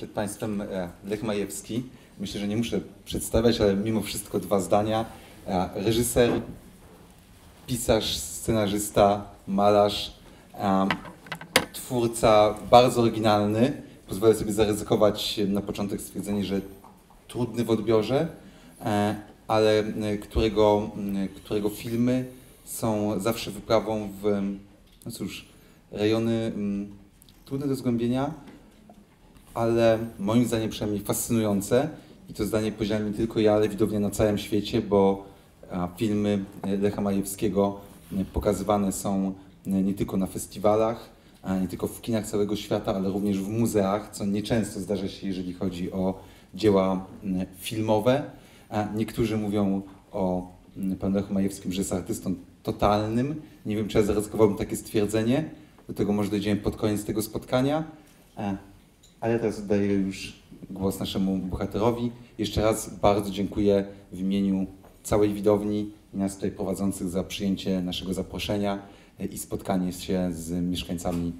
Przed Państwem e, Lech Majewski. Myślę, że nie muszę przedstawiać, ale mimo wszystko dwa zdania. E, reżyser, pisarz, scenarzysta, malarz, e, twórca bardzo oryginalny. Pozwolę sobie zaryzykować na początek stwierdzenie, że trudny w odbiorze, ale którego, którego filmy są zawsze wyprawą w, no cóż, rejony trudne do zgłębienia, ale moim zdaniem przynajmniej fascynujące. I to zdanie podzielam nie tylko ja, ale widownia na całym świecie, bo filmy Lecha Majewskiego pokazywane są nie tylko na festiwalach, nie tylko w kinach całego świata, ale również w muzeach, co nieczęsto zdarza się, jeżeli chodzi o dzieła filmowe. Niektórzy mówią o panu Lechu Majewskim, że jest artystą totalnym. Nie wiem, czy ja zaryzykowałbym takie stwierdzenie. Do tego może dojdziemy pod koniec tego spotkania. Ale teraz oddaję już głos naszemu bohaterowi. Jeszcze raz bardzo dziękuję w imieniu całej widowni i nas tutaj prowadzących za przyjęcie naszego zaproszenia i spotkanie się z mieszkańcami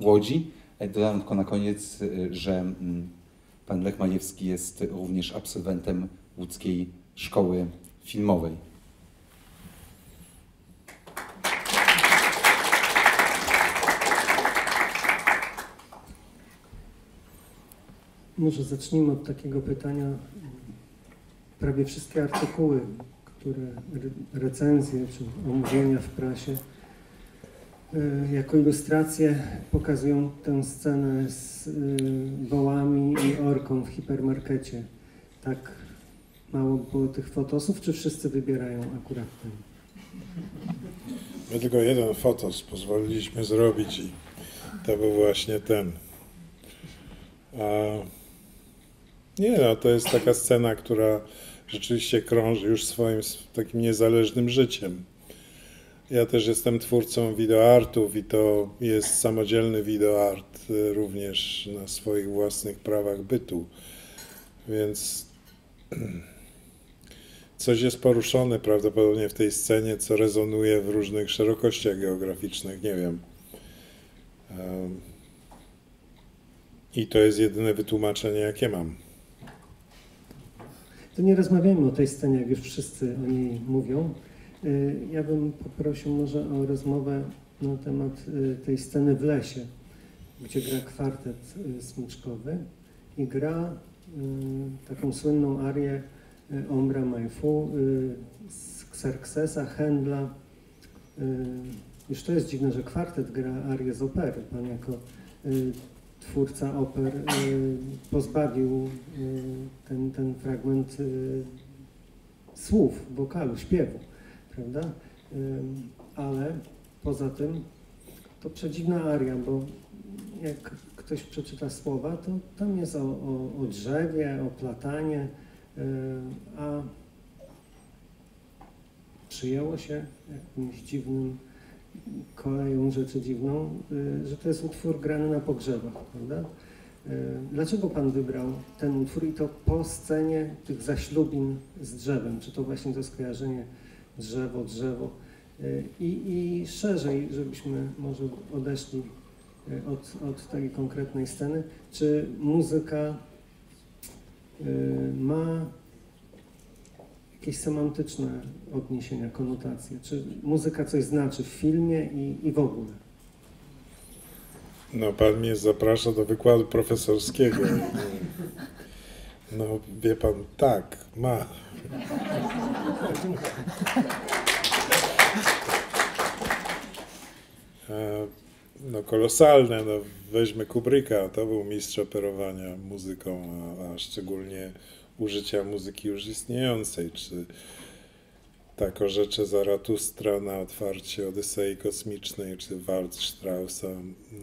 Łodzi. Dodam tylko na koniec, że mm, pan Lech Majewski jest również absolwentem łódzkiej szkoły filmowej. Może zacznijmy od takiego pytania. Prawie wszystkie artykuły, które recenzje czy omówienia w prasie e, jako ilustracje pokazują tę scenę z e, wołami i orką w hipermarkecie. Tak mało było tych fotosów, czy wszyscy wybierają akurat ten? My tylko jeden fotos pozwoliliśmy zrobić i to był właśnie ten. A nie, no to jest taka scena, która rzeczywiście krąży już swoim takim niezależnym życiem. Ja też jestem twórcą wideoartów i to jest samodzielny wideoart y, również na swoich własnych prawach bytu. Więc coś jest poruszone prawdopodobnie w tej scenie, co rezonuje w różnych szerokościach geograficznych, nie wiem. I to jest jedyne wytłumaczenie, jakie mam to nie rozmawiajmy o tej scenie, jak już wszyscy o niej mówią. Y, ja bym poprosił może o rozmowę na temat y, tej sceny w lesie, gdzie gra kwartet y, smyczkowy i gra taką słynną arię Ombra Majfu z Xerxesa, Händla. Już to jest dziwne, że kwartet gra arię z opery. Pan jako twórca oper y, pozbawił y, ten, ten fragment y, słów, wokalu, śpiewu, prawda? Ale poza tym to przedziwna aria, bo jak ktoś przeczyta słowa, to tam jest o, o, o drzewie, o platanie, a przyjęło się jakimś dziwnym koleją rzeczy dziwną, y, że to jest utwór grany na pogrzebach, prawda? Y, dlaczego Pan wybrał ten utwór i to po scenie tych zaślubin z drzewem? Czy to właśnie to skojarzenie drzewo, drzewo? Y, I, i szerzej, żebyśmy może odeszli od, od tej konkretnej sceny, czy muzyka ma jakieś semantyczne odniesienia, konotacje? Czy muzyka coś znaczy w filmie i, i w ogóle? No, pan mnie zaprasza do wykładu profesorskiego. No, wie pan, tak, ma. E, no, kolosalne. No, weźmy Kubryka, to był mistrz operowania muzyką, a, a szczególnie użycia muzyki już istniejącej, czy tak orzecze Zaratustra na otwarcie Odysei Kosmicznej, czy walc Straussa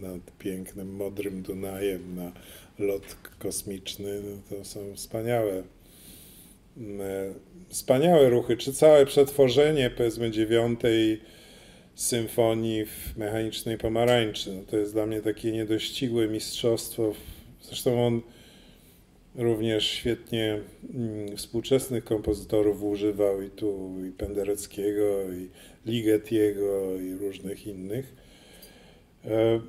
nad pięknym, modrym Dunajem na lot kosmiczny, no to są wspaniałe mm, wspaniałe ruchy, czy całe przetworzenie, powiedzmy, dziewiątej symfonii w Mechanicznej Pomarańczy. No to jest dla mnie takie niedościgłe mistrzostwo. Zresztą on również świetnie mm, współczesnych kompozytorów używał i tu i Pendereckiego, i Ligetiego, i różnych innych. E,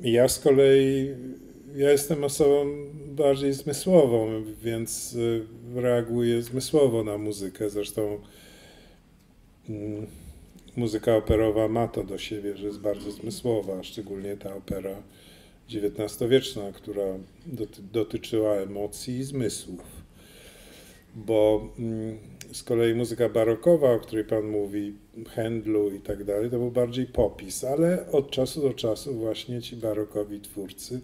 ja z kolei ja jestem osobą bardziej zmysłową, więc e, reaguję zmysłowo na muzykę. Zresztą mm, muzyka operowa ma to do siebie, że jest bardzo zmysłowa, szczególnie ta opera XIX-wieczna, która doty dotyczyła emocji i zmysłów. Bo mm, z kolei muzyka barokowa, o której Pan mówi, Händlu i tak dalej, to był bardziej popis, ale od czasu do czasu właśnie ci barokowi twórcy,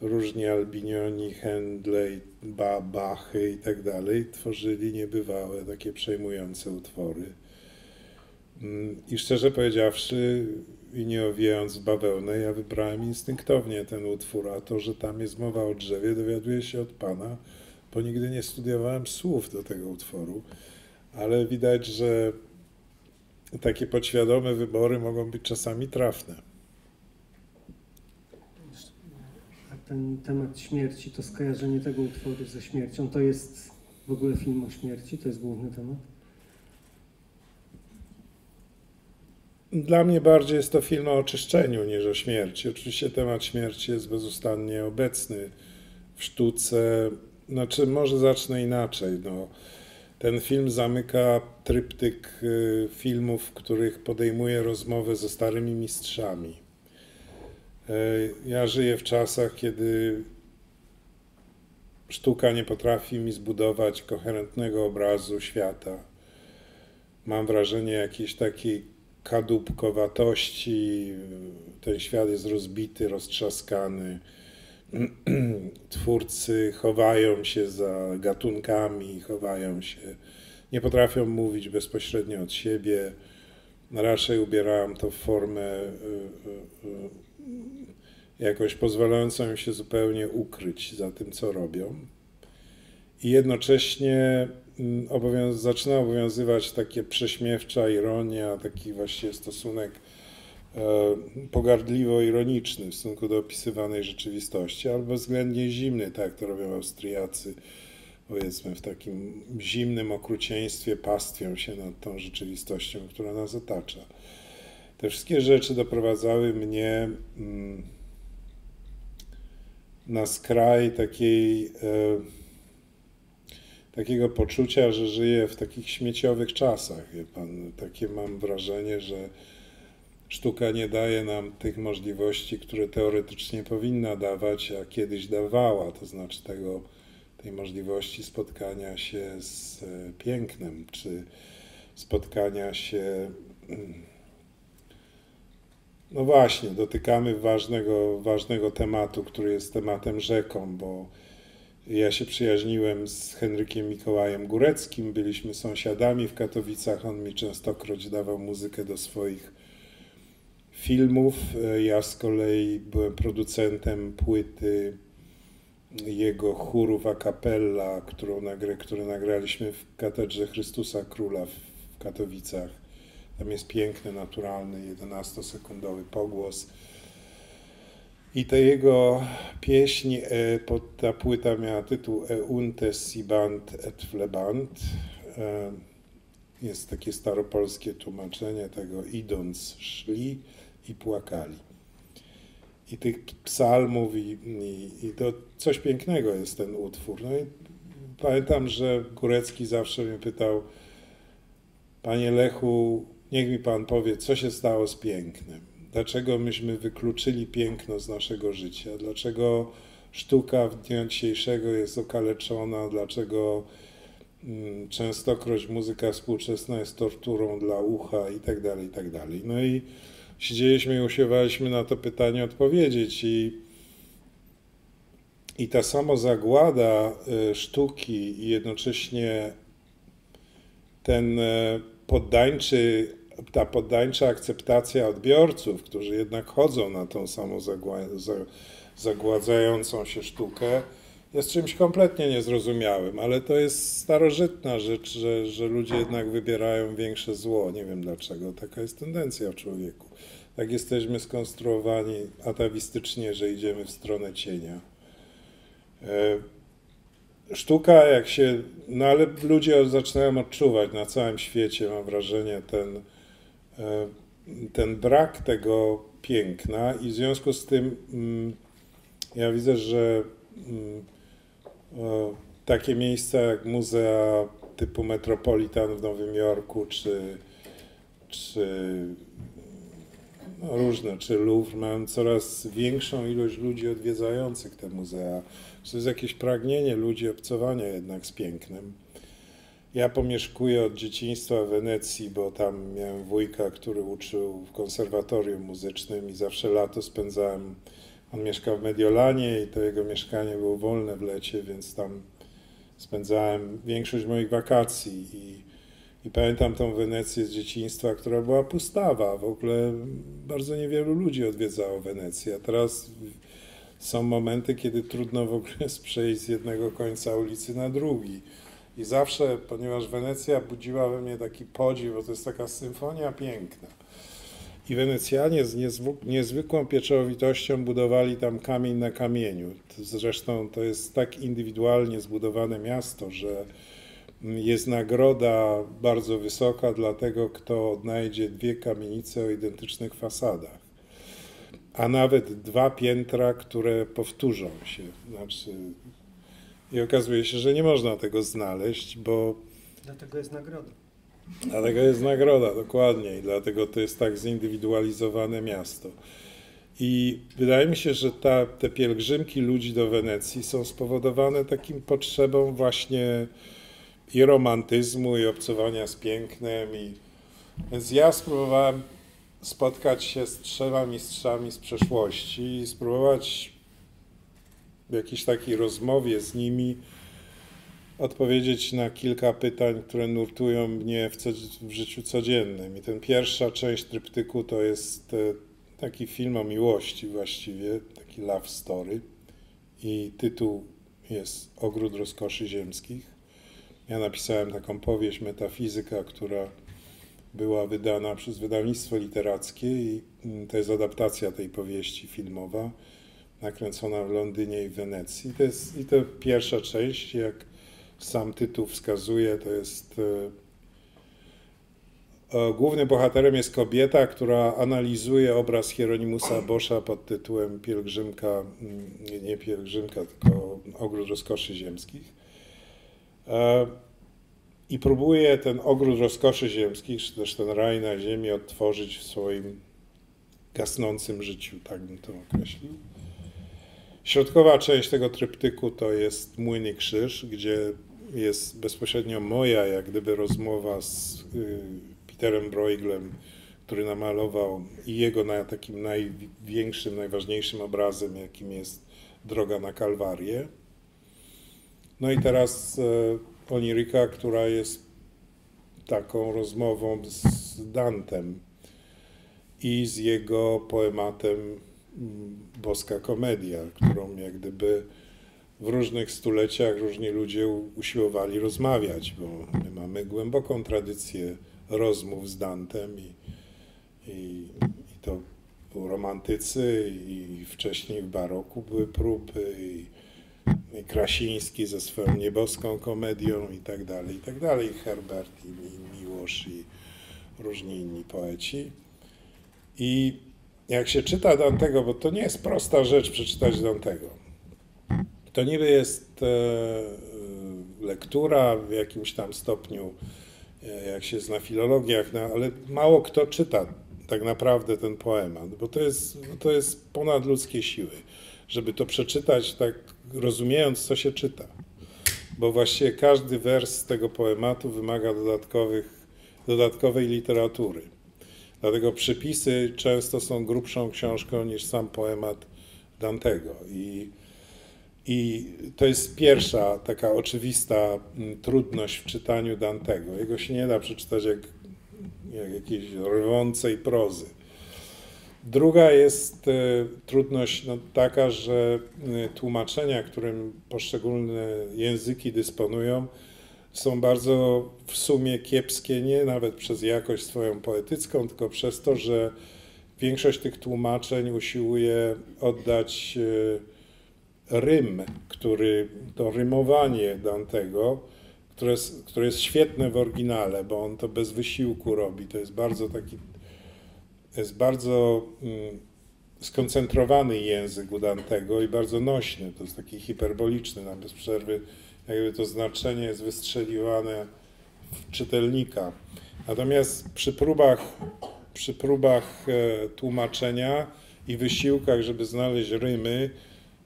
różni Albinioni, Händle, Bachy i tak dalej, tworzyli niebywałe, takie przejmujące utwory. Mm, I szczerze powiedziawszy, i nie owijając w bawełnę, ja wybrałem instynktownie ten utwór, a to, że tam jest mowa o drzewie, dowiaduję się od Pana, bo nigdy nie studiowałem słów do tego utworu, ale widać, że takie podświadome wybory mogą być czasami trafne. A ten temat śmierci, to skojarzenie tego utworu ze śmiercią, to jest w ogóle film o śmierci? To jest główny temat? Dla mnie bardziej jest to film o oczyszczeniu niż o śmierci. Oczywiście temat śmierci jest bezustannie obecny w sztuce. Znaczy, może zacznę inaczej. No, ten film zamyka tryptyk y, filmów, w których podejmuje rozmowę ze starymi mistrzami. Y, ja żyję w czasach, kiedy sztuka nie potrafi mi zbudować koherentnego obrazu świata. Mam wrażenie jakiejś takiej kadłubkowatości, ten świat jest rozbity, roztrzaskany. Twórcy chowają się za gatunkami, chowają się, nie potrafią mówić bezpośrednio od siebie. Raczej ubierają to w formę y, y, y, jakoś pozwalającą im się zupełnie ukryć za tym, co robią. I jednocześnie obowiąz zaczyna obowiązywać takie prześmiewcza ironia, taki właśnie stosunek e, pogardliwo-ironiczny w stosunku do opisywanej rzeczywistości, albo względnie zimny, tak jak to robią Austriacy, powiedzmy w takim zimnym okrucieństwie pastwią się nad tą rzeczywistością, która nas otacza. Te wszystkie rzeczy doprowadzały mnie mm, na skraj takiej e, takiego poczucia, że żyję w takich śmieciowych czasach. Wie pan, takie mam wrażenie, że sztuka nie daje nam tych możliwości, które teoretycznie powinna dawać, a kiedyś dawała, to znaczy tego, tej możliwości spotkania się z e, pięknem, czy spotkania się. Mm, no właśnie, dotykamy ważnego, ważnego tematu, który jest tematem rzeką, bo ja się przyjaźniłem z Henrykiem Mikołajem Góreckim, byliśmy sąsiadami w Katowicach. On mi częstokroć dawał muzykę do swoich filmów. Ja z kolei byłem producentem płyty jego chórów a cappella, którą nagra, które nagraliśmy w katedrze Chrystusa Króla w Katowicach. Tam jest piękny, naturalny, 11-sekundowy pogłos i ta jego pieśń, e, ta płyta miała tytuł E unte sibant et flebant. E, jest takie staropolskie tłumaczenie tego idąc szli i płakali. I tych psalmów i, i, i to coś pięknego jest ten utwór. No i pamiętam, że Górecki zawsze mnie pytał, Panie Lechu, niech mi Pan powie, co się stało z pięknem dlaczego myśmy wykluczyli piękno z naszego życia, dlaczego sztuka w dnia dzisiejszego jest okaleczona, dlaczego mm, częstokroć muzyka współczesna jest torturą dla ucha i tak dalej, i tak dalej. No i siedzieliśmy i usiłowaliśmy na to pytanie odpowiedzieć i i ta samozagłada y, sztuki i jednocześnie ten y, poddańczy ta poddańcza akceptacja odbiorców, którzy jednak chodzą na tą samą zagładzającą się sztukę, jest czymś kompletnie niezrozumiałym, ale to jest starożytna rzecz, że, że ludzie jednak wybierają większe zło. Nie wiem dlaczego. Taka jest tendencja w człowieku. Tak jesteśmy skonstruowani atawistycznie, że idziemy w stronę cienia. E, sztuka, jak się. No ale ludzie zaczynają odczuwać na całym świecie, mam wrażenie, ten ten brak tego piękna i w związku z tym mm, Ja widzę, że mm, takie miejsca jak muzea typu Metropolitan w Nowym Jorku, czy, czy no różne, czy Louvre, mają coraz większą ilość ludzi odwiedzających te muzea. To jest jakieś pragnienie ludzi obcowania jednak z pięknem. Ja pomieszkuję od dzieciństwa w Wenecji, bo tam miałem wujka, który uczył w konserwatorium muzycznym i zawsze lato spędzałem. On mieszkał w Mediolanie i to jego mieszkanie było wolne w lecie, więc tam spędzałem większość moich wakacji i, i pamiętam tą Wenecję z dzieciństwa, która była pustawa. W ogóle bardzo niewielu ludzi odwiedzało Wenecję. A teraz są momenty, kiedy trudno w ogóle przejść z jednego końca ulicy na drugi. I zawsze, ponieważ Wenecja budziła we mnie taki podziw, bo to jest taka symfonia piękna. I Wenecjanie z niezwykłą pieczołowitością budowali tam kamień na kamieniu. Zresztą to jest tak indywidualnie zbudowane miasto, że jest nagroda bardzo wysoka dla tego, kto odnajdzie dwie kamienice o identycznych fasadach. A nawet dwa piętra, które powtórzą się. Znaczy, I okazuje się, że nie można tego znaleźć, bo. Dlatego jest nagroda. Dlatego jest nagroda, dokładnie. I dlatego to jest tak zindywidualizowane miasto. I wydaje mi się, że ta, te pielgrzymki ludzi do Wenecji są spowodowane takim potrzebą właśnie i romantyzmu, i obcowania z pięknem. I... Więc ja spróbowałem spotkać się z trzema mistrzami z przeszłości i spróbować w jakiejś takiej rozmowie z nimi odpowiedzieć na kilka pytań, które nurtują mnie w, co, w życiu codziennym. I ten pierwsza część tryptyku to jest e, taki film o miłości właściwie, taki love story. I tytuł jest Ogród rozkoszy ziemskich. Ja napisałem taką powieść metafizyka, która była wydana przez wydawnictwo literackie i mm, to jest adaptacja tej powieści filmowa, nakręcona w Londynie i Wenecji. To jest, I to pierwsza część, jak sam tytuł wskazuje, to jest e, Głównym bohaterem jest kobieta, która analizuje obraz Hieronimusa Boscha pod tytułem Pielgrzymka, mm, nie pielgrzymka, tylko Ogród Rozkoszy Ziemskich. E, I próbuje ten ogród rozkoszy ziemskich, czy też ten raj na ziemi odtworzyć w swoim gasnącym życiu, tak bym to określił. Środkowa część tego tryptyku to jest Młyn i Krzyż, gdzie jest bezpośrednio moja, jak gdyby rozmowa z y, Peterem Brueglem, który namalował i jego na takim największym, najważniejszym obrazem, jakim jest Droga na Kalwarię. No i teraz e, Oniryka, która jest taką rozmową z Dantem i z jego poematem Boska Komedia, którą jak gdyby w różnych stuleciach różni ludzie usiłowali rozmawiać, bo my mamy głęboką tradycję rozmów z Dantem i, i, i to romantycy i wcześniej w baroku były próby i, i Krasiński ze swoją nieboską komedią i tak dalej, i tak dalej, Herbert i, i Miłosz i różni inni poeci. I jak się czyta Dantego, bo to nie jest prosta rzecz przeczytać Dantego, to niby jest e, lektura w jakimś tam stopniu, e, jak się zna filologiach, no, ale mało kto czyta tak naprawdę ten poemat, bo to jest, to jest ponad ludzkie siły, żeby to przeczytać tak rozumiejąc, co się czyta. Bo właściwie każdy wers tego poematu wymaga dodatkowych, dodatkowej literatury. Dlatego przypisy często są grubszą książką niż sam poemat Dantego. I i to jest pierwsza taka oczywista mm, trudność w czytaniu Dantego. Jego się nie da przeczytać jak, jak jakiejś rwącej prozy. Druga jest e, trudność no, taka, że e, tłumaczenia, którym poszczególne języki dysponują, są bardzo w sumie kiepskie, nie nawet przez jakość swoją poetycką, tylko przez to, że większość tych tłumaczeń usiłuje oddać e, rym, który, to rymowanie Dantego, które które jest świetne w oryginale, bo on to bez wysiłku robi. To jest bardzo taki, jest bardzo mm, skoncentrowany język u Dantego i bardzo nośny, to jest taki hiperboliczny, nam bez przerwy jakby to znaczenie jest wystrzeliwane w czytelnika. Natomiast przy próbach, przy próbach e, tłumaczenia i wysiłkach, żeby znaleźć rymy,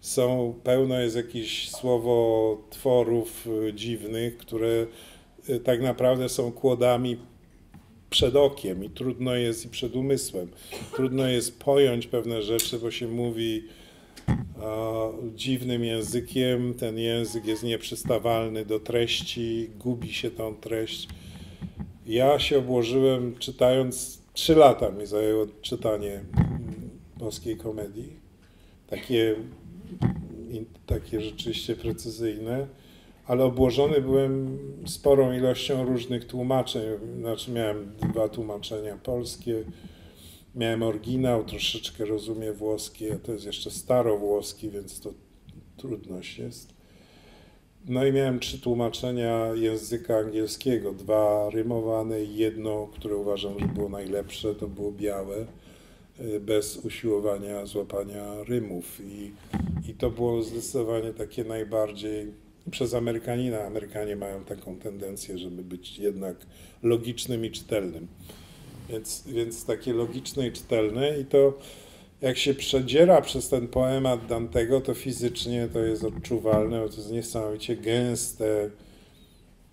są, pełno jest jakichś słowotworów e, dziwnych, które e, tak naprawdę są kłodami przed okiem i trudno jest i przed umysłem. Trudno jest pojąć pewne rzeczy, bo się mówi dziwnym językiem, ten język jest nieprzystawalny do treści, gubi się tą treść. Ja się obłożyłem czytając, trzy lata mi zajęło czytanie boskiej komedii, takie, takie rzeczywiście precyzyjne, ale obłożony byłem sporą ilością różnych tłumaczeń, znaczy miałem dwa tłumaczenia polskie, Miałem oryginał, troszeczkę rozumiem włoski, a to jest jeszcze starowłoski, więc to trudność jest. No i miałem trzy tłumaczenia języka angielskiego, dwa rymowane i jedno, które uważam, że było najlepsze, to było białe, y, bez usiłowania złapania rymów. I, i to było zdecydowanie takie najbardziej przez Amerykanina. Amerykanie mają taką tendencję, żeby być jednak logicznym i czytelnym. Więc, więc takie logiczne i czytelne i to jak się przedziera przez ten poemat Dantego, to fizycznie to jest odczuwalne, bo to jest niesamowicie gęste,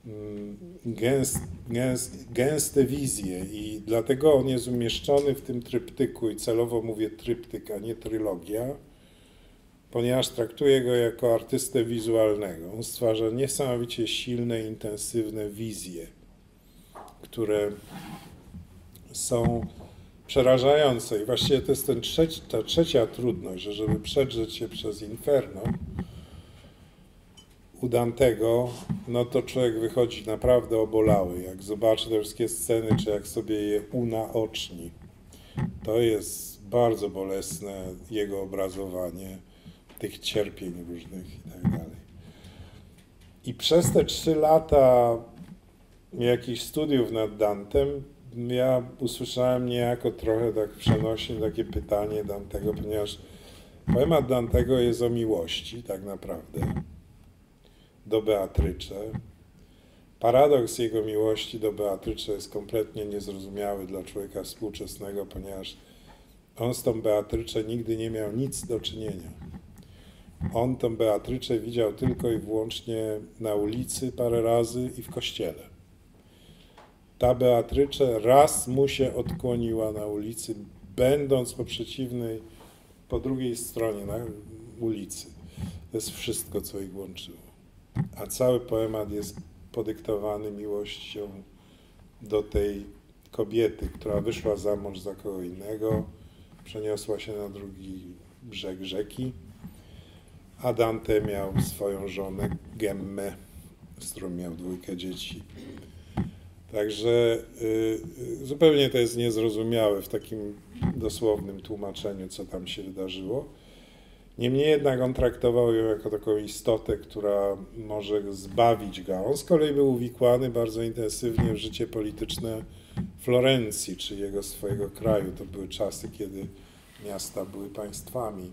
mm, gęst, gęst, gęste wizje i dlatego on jest umieszczony w tym tryptyku i celowo mówię tryptyk, a nie trylogia, ponieważ traktuję go jako artystę wizualnego. On stwarza niesamowicie silne, intensywne wizje, które są przerażające. I właściwie to jest ten trzeci, ta trzecia trudność, że żeby przedrzeć się przez inferno u Dantego, no to człowiek wychodzi naprawdę obolały. Jak zobaczy te wszystkie sceny, czy jak sobie je unaoczni. To jest bardzo bolesne jego obrazowanie tych cierpień różnych i tak dalej. I przez te trzy lata jakichś studiów nad Dantem ja usłyszałem niejako trochę tak przenośnie takie pytanie Dantego, ponieważ poemat Dantego jest o miłości tak naprawdę do Beatrycze. Paradoks jego miłości do Beatrycze jest kompletnie niezrozumiały dla człowieka współczesnego, ponieważ on z tą Beatrycze nigdy nie miał nic do czynienia. On tą Beatrycze widział tylko i wyłącznie na ulicy parę razy i w kościele ta Beatrycze raz mu się odkłoniła na ulicy, będąc po przeciwnej, po drugiej stronie na ulicy. To jest wszystko, co ich łączyło. A cały poemat jest podyktowany miłością do tej kobiety, która wyszła za mąż za kogo innego, przeniosła się na drugi brzeg rzeki, a Dante miał swoją żonę Gemmę, z którą miał dwójkę dzieci. Także y, y, zupełnie to jest niezrozumiałe w takim dosłownym tłumaczeniu, co tam się wydarzyło. Niemniej jednak on traktował ją jako taką istotę, która może zbawić go. On z kolei był uwikłany bardzo intensywnie w życie polityczne Florencji, czy jego swojego kraju. To były czasy, kiedy miasta były państwami.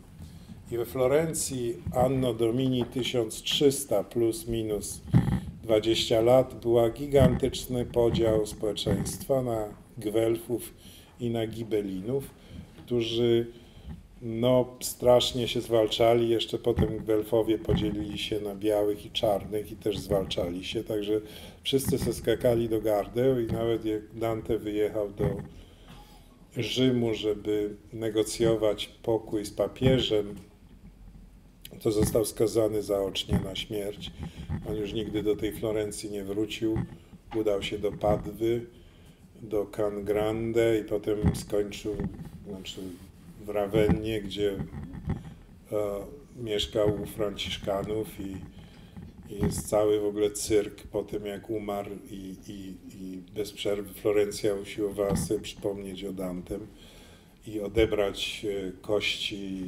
I we Florencji Anno Domini 1300 plus minus 20 lat była gigantyczny podział społeczeństwa na Gwelfów i na Gibelinów, którzy no, strasznie się zwalczali. Jeszcze potem Gwelfowie podzielili się na białych i czarnych i też zwalczali się. Także wszyscy se skakali do gardeł i nawet jak Dante wyjechał do Rzymu, żeby negocjować pokój z papieżem, to został skazany zaocznie na śmierć. On już nigdy do tej Florencji nie wrócił. Udał się do Padwy, do Can Grande i potem skończył znaczy w Ravennie, gdzie e, mieszkał u Franciszkanów i, i, jest cały w ogóle cyrk po tym, jak umarł i, i, i bez przerwy Florencja usiłowała sobie przypomnieć o Dantem i odebrać e, kości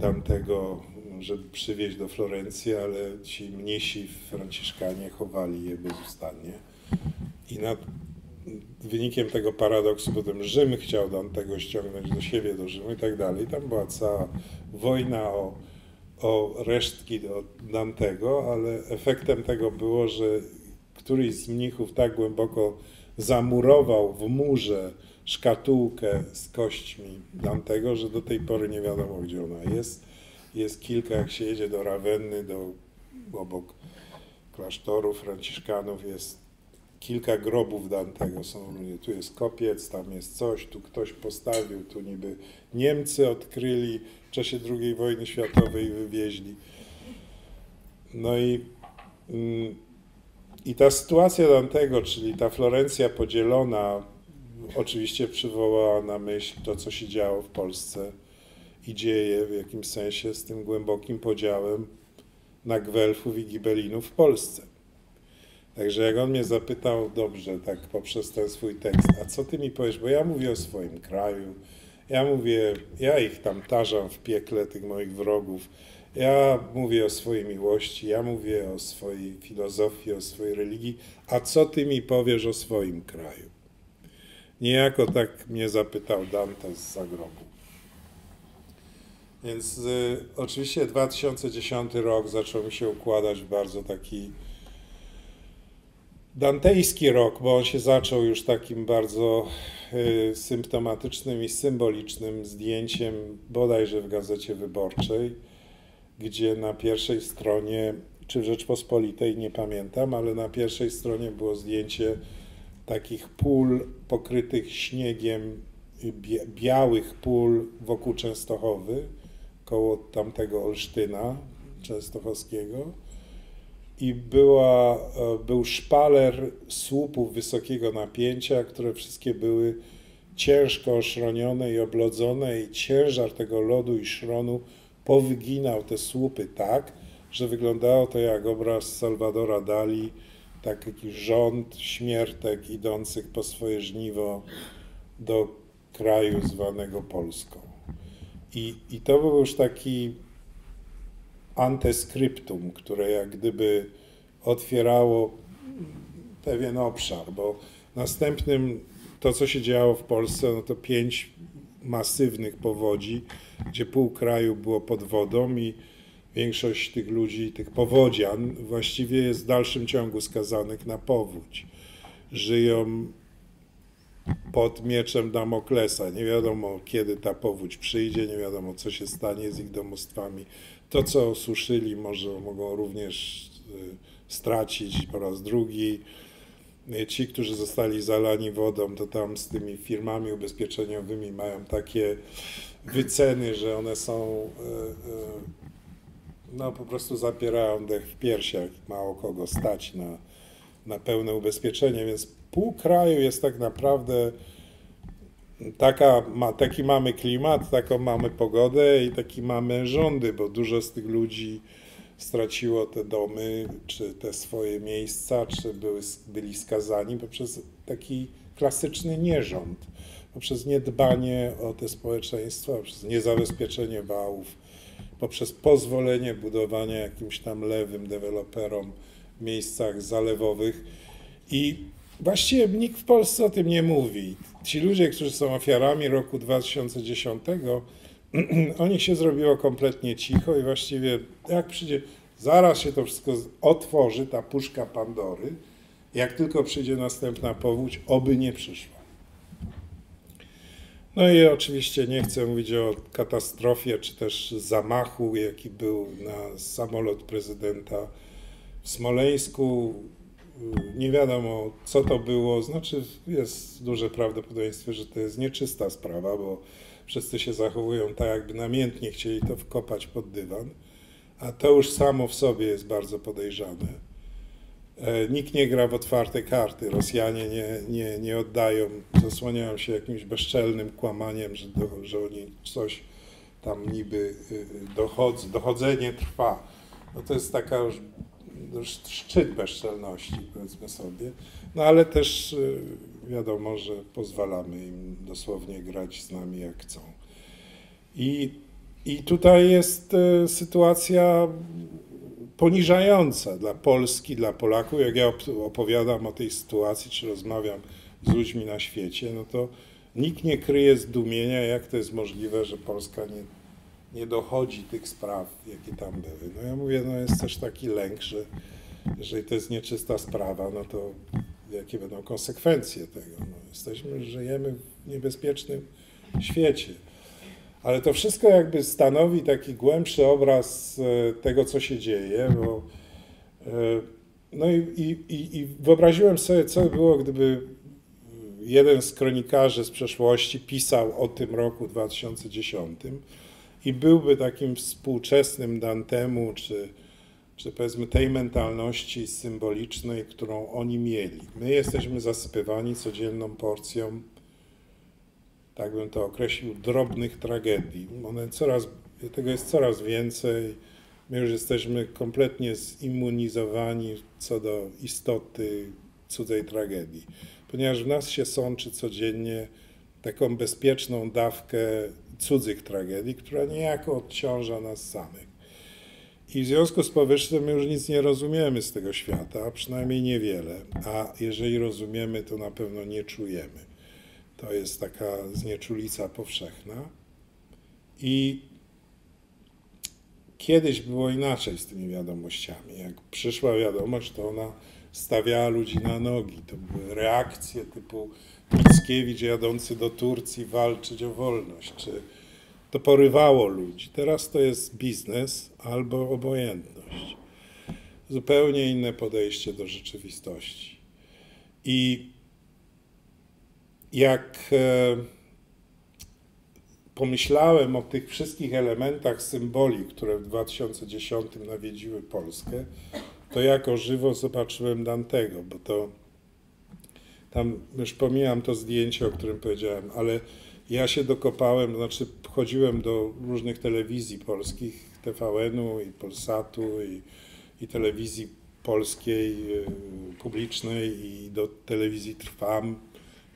tamtego, żeby przywieźć do Florencji, ale ci mniejsi franciszkanie chowali je bezustannie. I na, wynikiem tego paradoksu potem Rzym chciał Dantego ściągnąć do siebie, do Rzymu i tak dalej. Tam była cała wojna o, o resztki Dantego, ale efektem tego było, że któryś z mnichów tak głęboko zamurował w murze szkatułkę z kośćmi Dantego, że do tej pory nie wiadomo, gdzie ona jest. Jest kilka, jak się jedzie do Rawenny, do, obok klasztoru franciszkanów jest kilka grobów Dantego. Są, tu jest kopiec, tam jest coś, tu ktoś postawił, tu niby Niemcy odkryli w czasie II wojny światowej wywieźli. No i, mm, i ta sytuacja Dantego, czyli ta Florencja podzielona, oczywiście przywołała na myśl to, co się działo w Polsce i dzieje w jakimś sensie z tym głębokim podziałem na Gwelfów i Gibelinów w Polsce. Także jak on mnie zapytał, dobrze, tak poprzez ten swój tekst, a co ty mi powiesz, bo ja mówię o swoim kraju, ja mówię, ja ich tam tarzam w piekle, tych moich wrogów, ja mówię o swojej miłości, ja mówię o swojej filozofii, o swojej religii, a co ty mi powiesz o swoim kraju? Niejako tak mnie zapytał Dante z zagrobu. Więc y, oczywiście 2010 rok zaczął mi się układać w bardzo taki dantejski rok, bo on się zaczął już takim bardzo y, symptomatycznym i symbolicznym zdjęciem bodajże w Gazecie Wyborczej, gdzie na pierwszej stronie, czy w Rzeczpospolitej, nie pamiętam, ale na pierwszej stronie było zdjęcie takich pól pokrytych śniegiem, białych pól wokół Częstochowy, koło tamtego Olsztyna Częstochowskiego. I była, e, był szpaler słupów wysokiego napięcia, które wszystkie były ciężko oszronione i oblodzone i ciężar tego lodu i szronu powyginał te słupy tak, że wyglądało to jak obraz Salvadora Dali, taki rząd śmiertek idących po swoje żniwo do kraju zwanego Polską. I, I to był już taki anteskryptum, które jak gdyby otwierało pewien obszar, bo następnym to, co się działo w Polsce, no to pięć masywnych powodzi, gdzie pół kraju było pod wodą i większość tych ludzi, tych powodzian właściwie jest w dalszym ciągu skazanych na powódź. Żyją pod mieczem Damoklesa. Nie wiadomo, kiedy ta powódź przyjdzie, nie wiadomo, co się stanie z ich domostwami. To, co osuszyli, może mogą również y, stracić po raz drugi. Y, ci, którzy zostali zalani wodą, to tam z tymi firmami ubezpieczeniowymi mają takie wyceny, że one są, y, no po prostu zapierają dech w piersiach, mało kogo stać na, na pełne ubezpieczenie, więc pół kraju jest tak naprawdę taka, ma, taki mamy klimat, taką mamy pogodę i taki mamy rządy, bo dużo z tych ludzi straciło te domy, czy te swoje miejsca, czy były, byli skazani poprzez taki klasyczny nierząd, poprzez niedbanie o te społeczeństwa, poprzez niezabezpieczenie wałów, poprzez pozwolenie budowania jakimś tam lewym deweloperom w miejscach zalewowych i Właściwie nikt w Polsce o tym nie mówi. Ci ludzie, którzy są ofiarami roku 2010, o nich się zrobiło kompletnie cicho i właściwie jak przyjdzie, zaraz się to wszystko otworzy, ta puszka Pandory, jak tylko przyjdzie następna powódź, oby nie przyszła. No i oczywiście nie chcę mówić o katastrofie, czy też zamachu, jaki był na samolot prezydenta w Smoleńsku nie wiadomo, co to było. Znaczy, jest duże prawdopodobieństwo, że to jest nieczysta sprawa, bo wszyscy się zachowują tak, jakby namiętnie chcieli to wkopać pod dywan, a to już samo w sobie jest bardzo podejrzane. E, nikt nie gra w otwarte karty. Rosjanie nie, nie, nie oddają, zasłaniają się jakimś bezczelnym kłamaniem, że, do, że oni coś tam niby y, dochodzą, dochodzenie trwa. No to jest taka już szczyt bezczelności, powiedzmy sobie. No ale też y, wiadomo, że pozwalamy im dosłownie grać z nami jak chcą. I, i tutaj jest y, sytuacja poniżająca dla Polski, dla Polaków. Jak ja opowiadam o tej sytuacji, czy rozmawiam z ludźmi na świecie, no to nikt nie kryje zdumienia, jak to jest możliwe, że Polska nie, nie dochodzi tych spraw, jakie tam były. No ja mówię, no jest też taki lęk, że jeżeli to jest nieczysta sprawa, no to jakie będą konsekwencje tego. No, jesteśmy, żyjemy w niebezpiecznym świecie. Ale to wszystko jakby stanowi taki głębszy obraz e, tego, co się dzieje, bo e, no i, i, i wyobraziłem sobie, co by było, gdyby jeden z kronikarzy z przeszłości pisał o tym roku 2010 i byłby takim współczesnym Dantemu, czy czy powiedzmy tej mentalności symbolicznej, którą oni mieli. My jesteśmy zasypywani codzienną porcją, tak bym to określił, drobnych tragedii. One coraz, tego jest coraz więcej. My już jesteśmy kompletnie zimmunizowani co do istoty cudzej tragedii, ponieważ w nas się sączy codziennie taką bezpieczną dawkę cudzych tragedii, która niejako odciąża nas samych. I w związku z powyższym już nic nie rozumiemy z tego świata, przynajmniej niewiele, a jeżeli rozumiemy, to na pewno nie czujemy. To jest taka znieczulica powszechna. I kiedyś było inaczej z tymi wiadomościami. Jak przyszła wiadomość, to ona stawiała ludzi na nogi. To były reakcje typu Mickiewicz jadący do Turcji walczyć o wolność, czy to porywało ludzi. Teraz to jest biznes albo obojętność. Zupełnie inne podejście do rzeczywistości. I jak e, pomyślałem o tych wszystkich elementach symboli, które w 2010 nawiedziły Polskę, to jako żywo zobaczyłem Dantego, bo to tam już pomijam to zdjęcie, o którym powiedziałem, ale ja się dokopałem, znaczy wchodziłem do różnych telewizji polskich, TVN-u i Polsatu i, i telewizji polskiej y, publicznej i do telewizji Trwam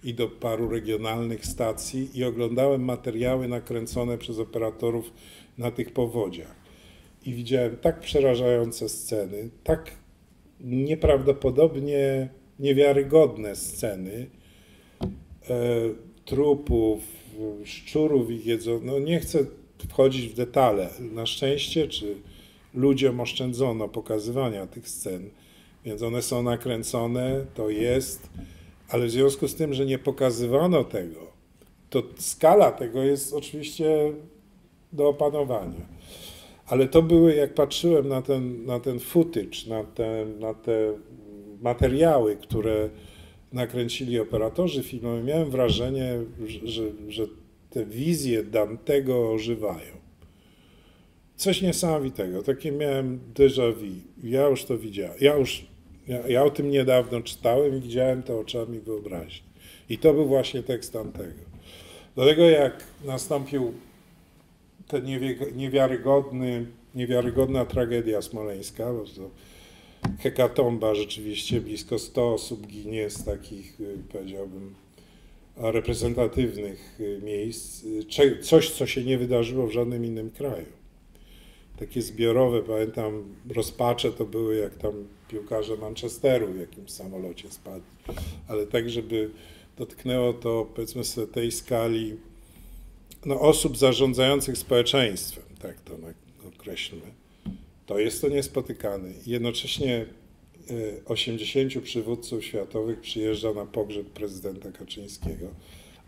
i do paru regionalnych stacji i oglądałem materiały nakręcone przez operatorów na tych powodziach. I widziałem tak przerażające sceny, tak nieprawdopodobnie niewiarygodne sceny e, trupów, szczurów ich jedzą. No nie chcę wchodzić w detale. Na szczęście, czy ludziom oszczędzono pokazywania tych scen, więc one są nakręcone, to jest, ale w związku z tym, że nie pokazywano tego, to skala tego jest oczywiście do opanowania. Ale to były, jak patrzyłem na ten, na ten footage, na te, na te materiały, które nakręcili operatorzy filmowi, miałem wrażenie, że, że te wizje Dantego ożywają. Coś niesamowitego, takie miałem déjà vu. Ja już to widziałem. Ja już, ja, ja o tym niedawno czytałem i widziałem to oczami wyobraźni. I to był właśnie tekst Dantego. Dlatego jak nastąpił ten niewiarygodny, niewiarygodna tragedia smoleńska, bo to hekatomba rzeczywiście, blisko 100 osób ginie z takich, y, powiedziałbym, reprezentatywnych y, miejsc, y, coś, co się nie wydarzyło w żadnym innym kraju. Takie zbiorowe, pamiętam, rozpacze to były, jak tam piłkarze Manchesteru w jakimś samolocie spadli, ale tak, żeby dotknęło to, powiedzmy sobie, tej skali no, osób zarządzających społeczeństwem, tak to określmy to jest to niespotykane. Jednocześnie 80 e, przywódców światowych przyjeżdża na pogrzeb prezydenta Kaczyńskiego.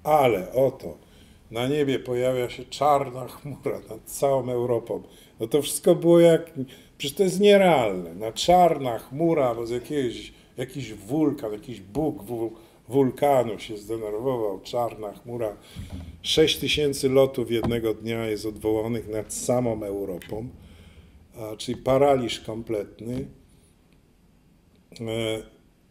Ale oto na niebie pojawia się czarna chmura nad całą Europą. No to wszystko było jak. Przecież to jest nierealne. Na czarna chmura, bo z jakiegoś, jakiś wulkan, jakiś bóg wulkanu się zdenerwował, czarna chmura. 6 tysięcy lotów jednego dnia jest odwołanych nad samą Europą czyli paraliż kompletny. E,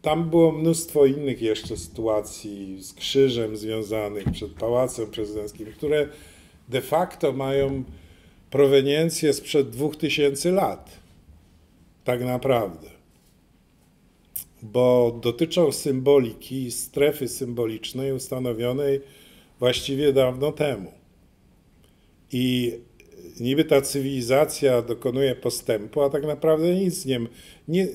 tam było mnóstwo innych jeszcze sytuacji z krzyżem związanych przed pałacem prezydenckim, które de facto mają proweniencję sprzed 2000 lat. Tak naprawdę. Bo dotyczą symboliki, strefy symbolicznej ustanowionej właściwie dawno temu. I niby ta cywilizacja dokonuje postępu, a tak naprawdę nic nie, nie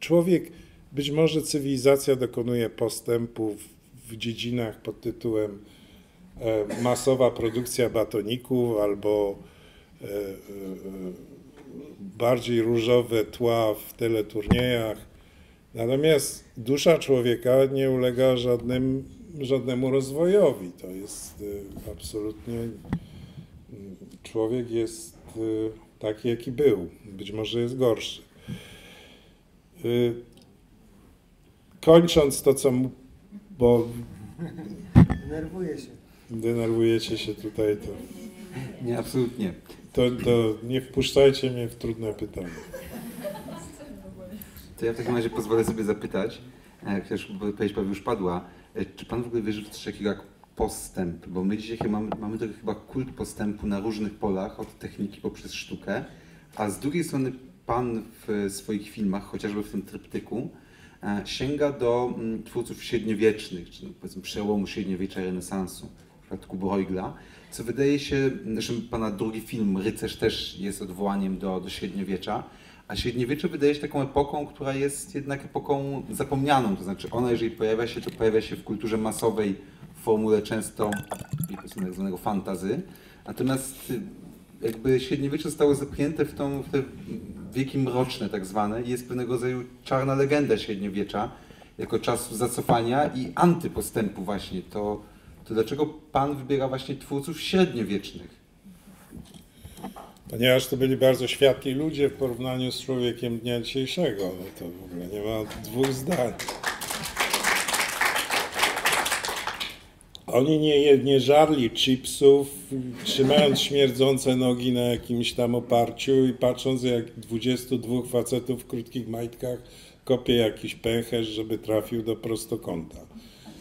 człowiek, być może cywilizacja dokonuje postępu w, w dziedzinach pod tytułem e, masowa produkcja batoników albo bardziej różowe tła w teleturniejach. Natomiast dusza człowieka nie ulega żadnym, żadnemu rozwojowi. To jest absolutnie. Człowiek jest taki, jaki był. Być może jest gorszy. Kończąc to, co. Bo. Denerwuję się. Denerwujecie się tutaj, to. Nie, absolutnie. To, to nie wpuszczajcie mnie w trudne pytania. To ja w takim razie pozwolę sobie zapytać, e, chociaż odpowiedź już padła, e, czy pan w ogóle wierzy w coś takiego jak postęp? Bo my dzisiaj mamy, mamy chyba kult postępu na różnych polach, od techniki poprzez sztukę, a z drugiej strony pan w swoich filmach, chociażby w tym tryptyku, e, sięga do mm, twórców średniowiecznych, czy no, powiedzmy przełomu średniowiecza renesansu, w przypadku Bruegla, co wydaje się, zresztą pana drugi film, Rycerz też jest odwołaniem do, do średniowiecza, a średniowiecze wydaje się taką epoką, która jest jednak epoką zapomnianą, to znaczy ona jeżeli pojawia się, to pojawia się w kulturze masowej w formule często tak zwanego fantazy, natomiast y, jakby średniowiecze zostało zepchnięte w, tą, w te wieki mroczne tak zwane i jest pewnego rodzaju czarna legenda średniowiecza jako czasu zacofania i antypostępu właśnie. To, to dlaczego Pan wybiera właśnie twórców średniowiecznych? Ponieważ to byli bardzo światli ludzie w porównaniu z człowiekiem dnia dzisiejszego. No to w ogóle nie ma dwóch zdań. Oni nie, nie żarli chipsów, trzymając śmierdzące nogi na jakimś tam oparciu i patrząc jak 22 facetów w krótkich majtkach kopie jakiś pęcherz, żeby trafił do prostokąta.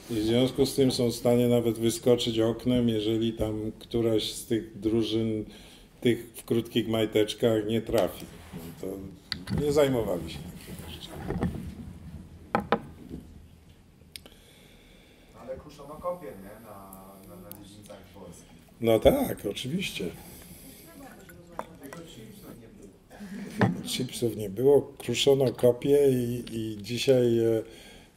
I w związku z tym są w stanie nawet wyskoczyć oknem, jeżeli tam któraś z tych drużyn, tych w krótkich majteczkach nie trafi. No to nie zajmowali się takimi rzeczami. Ale kuszono kopię, nie? Na, na, na polskich. No tak, oczywiście. Chipsów nie było, kruszono kopie i, i dzisiaj e,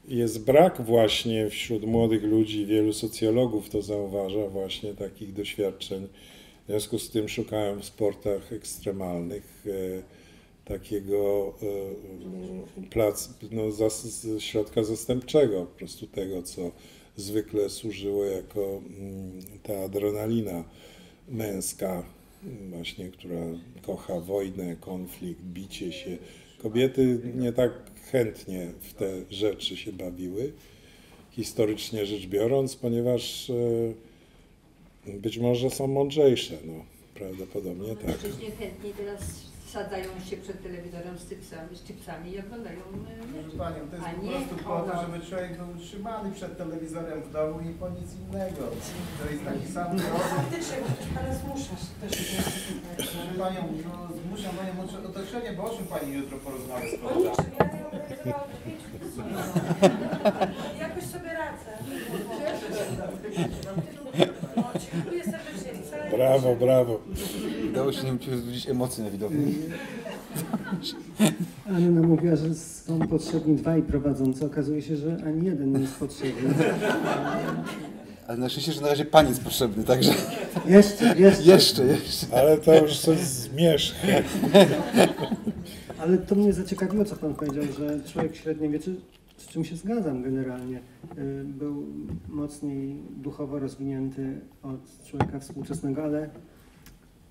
jest brak właśnie wśród młodych ludzi, wielu socjologów to zauważa, właśnie takich doświadczeń. W związku z tym szukałem w sportach ekstremalnych e, takiego e, plac, no, zas, środka zastępczego, po prostu tego, co zwykle służyło jako mm, ta adrenalina męska, właśnie, która kocha wojnę, konflikt, bicie się. Kobiety nie tak chętnie w te rzeczy się bawiły, historycznie rzecz biorąc, ponieważ e, być może są mądrzejsze, no prawdopodobnie tak. Mężczyźni chętnie teraz sadzają się przed telewizorem z chipsami, z chipsami i oglądają e, mecze. Panią, to jest A po nie prostu po to, żeby człowiek był utrzymany przed telewizorem w domu i po nic innego. To jest taki sam proces. Faktycznie, ale zmuszasz też. Panią, no, zmuszam Panią otoczenie, bo o czym Pani jutro porozmawia z Jakoś sobie radzę. Dziękuję serdecznie. Wcale nie Brawo, brawo. Udało się nim wzbudzić emocje na widowni. Anna mówiła, że są potrzebni dwaj prowadzący. Okazuje się, że ani jeden nie jest potrzebny. Ale na szczęście, że na razie Pan jest potrzebny, także Jeszcze, jeszcze. jeszcze, jeszcze. Ale to już coś zmierzch. Ale to mnie zaciekawiło, co Pan powiedział, że człowiek średniowieczy, z czym się zgadzam generalnie, y, był mocniej duchowo rozwinięty od człowieka współczesnego, ale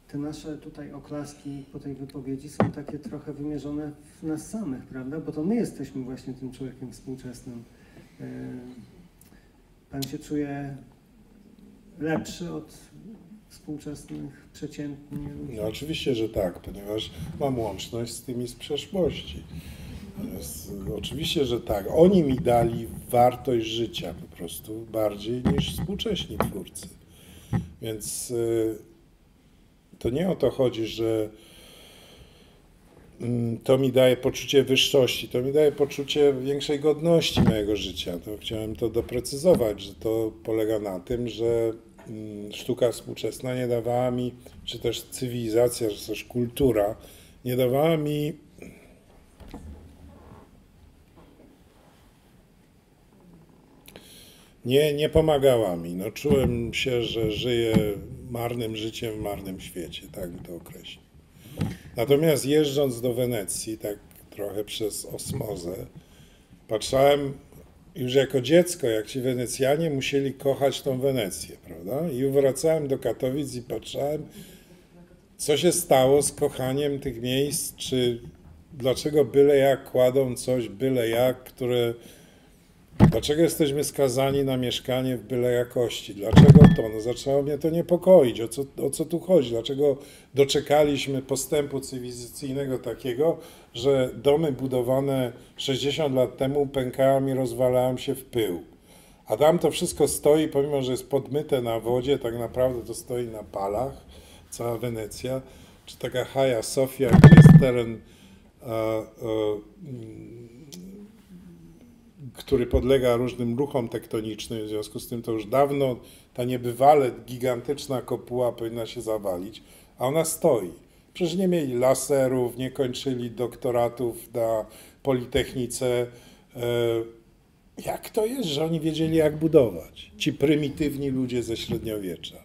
te nasze tutaj oklaski po tej wypowiedzi są takie trochę wymierzone w nas samych, prawda? Bo to my jesteśmy właśnie tym człowiekiem współczesnym. Y, Pan się czuje lepszy od współczesnych, przeciętnie ludzi? No, oczywiście, że tak, ponieważ mam łączność z tymi z przeszłości. Y, Oczywiście, że tak. Oni mi dali wartość życia po prostu bardziej niż współcześni twórcy. Więc y, to nie o to chodzi, że mm, to mi daje poczucie wyższości, to mi daje poczucie większej godności mojego życia. To chciałem to doprecyzować, że to polega na tym, że sztuka współczesna nie dawała mi, czy też cywilizacja, czy też kultura nie dawała mi nie, nie pomagała mi. No, czułem się, że żyję marnym życiem w marnym świecie, tak bym to określił. Natomiast jeżdżąc do Wenecji, tak trochę przez osmozę, patrzałem już jako dziecko, jak ci Wenecjanie musieli kochać tą Wenecję, prawda? I wracałem do Katowic i patrzałem, co się stało z kochaniem tych miejsc, czy dlaczego byle jak kładą coś byle jak, które Dlaczego jesteśmy skazani na mieszkanie w byle jakości? Dlaczego to? No zaczęło mnie to niepokoić. O co, o co tu chodzi? Dlaczego doczekaliśmy postępu cywilizacyjnego takiego, że domy budowane 60 lat temu pękają i rozwalają się w pył? A tam to wszystko stoi, pomimo że jest podmyte na wodzie, tak naprawdę to stoi na palach, cała Wenecja, czy taka Hagia Sofia, gdzie jest teren e, który podlega różnym ruchom tektonicznym, w związku z tym to już dawno ta niebywale gigantyczna kopuła powinna się zawalić, a ona stoi. Przecież nie mieli laserów, nie kończyli doktoratów na Politechnice. Jak to jest, że oni wiedzieli, jak budować? Ci prymitywni ludzie ze średniowiecza.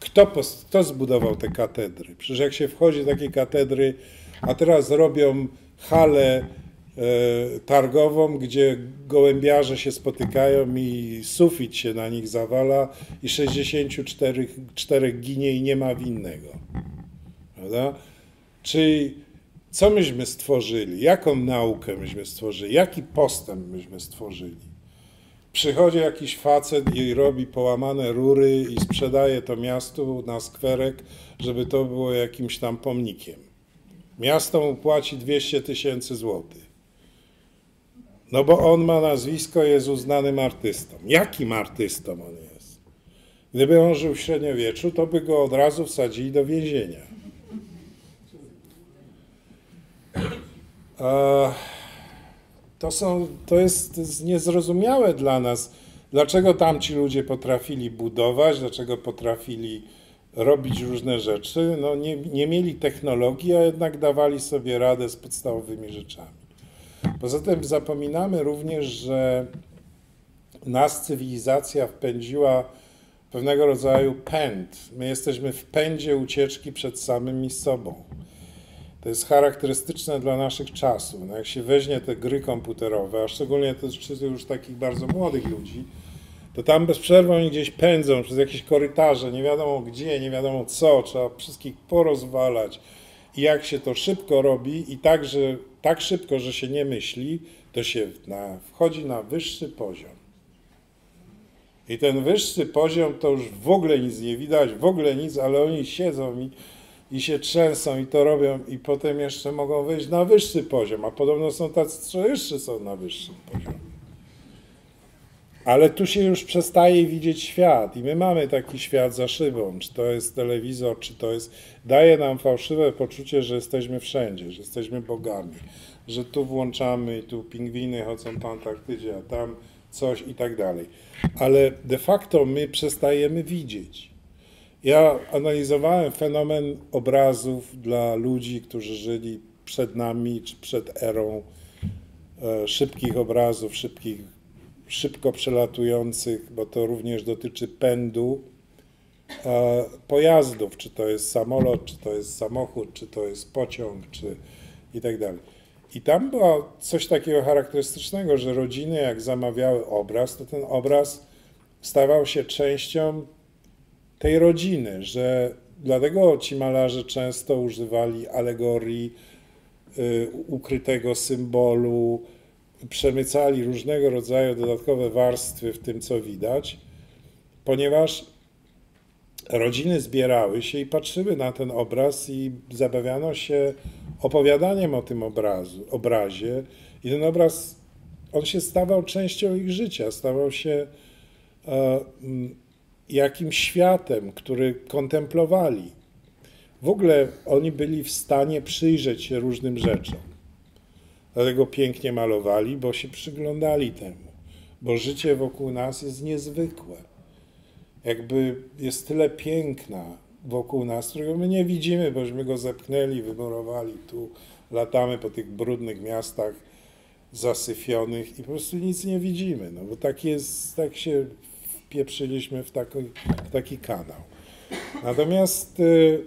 Kto, kto zbudował te katedry? Przecież jak się wchodzi do takiej katedry, a teraz robią hale E, targową, gdzie gołębiarze się spotykają i sufit się na nich zawala i 64 czterech ginie i nie ma winnego. Prawda? Czyli co myśmy stworzyli? Jaką naukę myśmy stworzyli? Jaki postęp myśmy stworzyli? Przychodzi jakiś facet i robi połamane rury i sprzedaje to miastu na skwerek, żeby to było jakimś tam pomnikiem. Miasto mu płaci 200 tysięcy złotych. No bo on ma nazwisko, jest uznanym artystą. Jakim artystą on jest? Gdyby on żył w średniowieczu, to by go od razu wsadzili do więzienia. To, są, to jest niezrozumiałe dla nas, dlaczego tamci ludzie potrafili budować, dlaczego potrafili robić różne rzeczy. No nie, nie mieli technologii, a jednak dawali sobie radę z podstawowymi rzeczami. Poza tym zapominamy również, że nas cywilizacja wpędziła pewnego rodzaju pęd. My jesteśmy w pędzie ucieczki przed samymi sobą. To jest charakterystyczne dla naszych czasów. No jak się weźmie te gry komputerowe, a szczególnie to już takich bardzo młodych ludzi, to tam bez przerwy oni gdzieś pędzą przez jakieś korytarze, nie wiadomo gdzie, nie wiadomo co, trzeba wszystkich porozwalać. I jak się to szybko robi i tak, że tak szybko, że się nie myśli, to się na, wchodzi na wyższy poziom. I ten wyższy poziom to już w ogóle nic nie widać, w ogóle nic, ale oni siedzą i, i się trzęsą i to robią i potem jeszcze mogą wejść na wyższy poziom, a podobno są tacy, co jeszcze są na wyższym poziomie. Ale tu się już przestaje widzieć świat i my mamy taki świat za szybą, czy to jest telewizor, czy to jest, daje nam fałszywe poczucie, że jesteśmy wszędzie, że jesteśmy bogami, że tu włączamy i tu pingwiny chodzą po Antarktydzie, a tam coś i tak dalej. Ale de facto my przestajemy widzieć. Ja analizowałem fenomen obrazów dla ludzi, którzy żyli przed nami, czy przed erą e, szybkich obrazów, szybkich szybko przelatujących, bo to również dotyczy pędu e, pojazdów, czy to jest samolot, czy to jest samochód, czy to jest pociąg, czy i tak dalej. I tam było coś takiego charakterystycznego, że rodziny jak zamawiały obraz, to ten obraz stawał się częścią tej rodziny, że dlatego ci malarze często używali alegorii, y, ukrytego symbolu, przemycali różnego rodzaju dodatkowe warstwy w tym, co widać, ponieważ rodziny zbierały się i patrzyły na ten obraz i zabawiano się opowiadaniem o tym obrazu, obrazie i ten obraz, on się stawał częścią ich życia, stawał się e, jakimś światem, który kontemplowali. W ogóle oni byli w stanie przyjrzeć się różnym rzeczom. Dlatego pięknie malowali, bo się przyglądali temu. Bo życie wokół nas jest niezwykłe. Jakby jest tyle piękna wokół nas, którego my nie widzimy, bośmy go zepchnęli, wymurowali tu, latamy po tych brudnych miastach zasyfionych i po prostu nic nie widzimy, no bo tak jest, tak się wpieprzyliśmy w taki, w taki kanał. Natomiast y,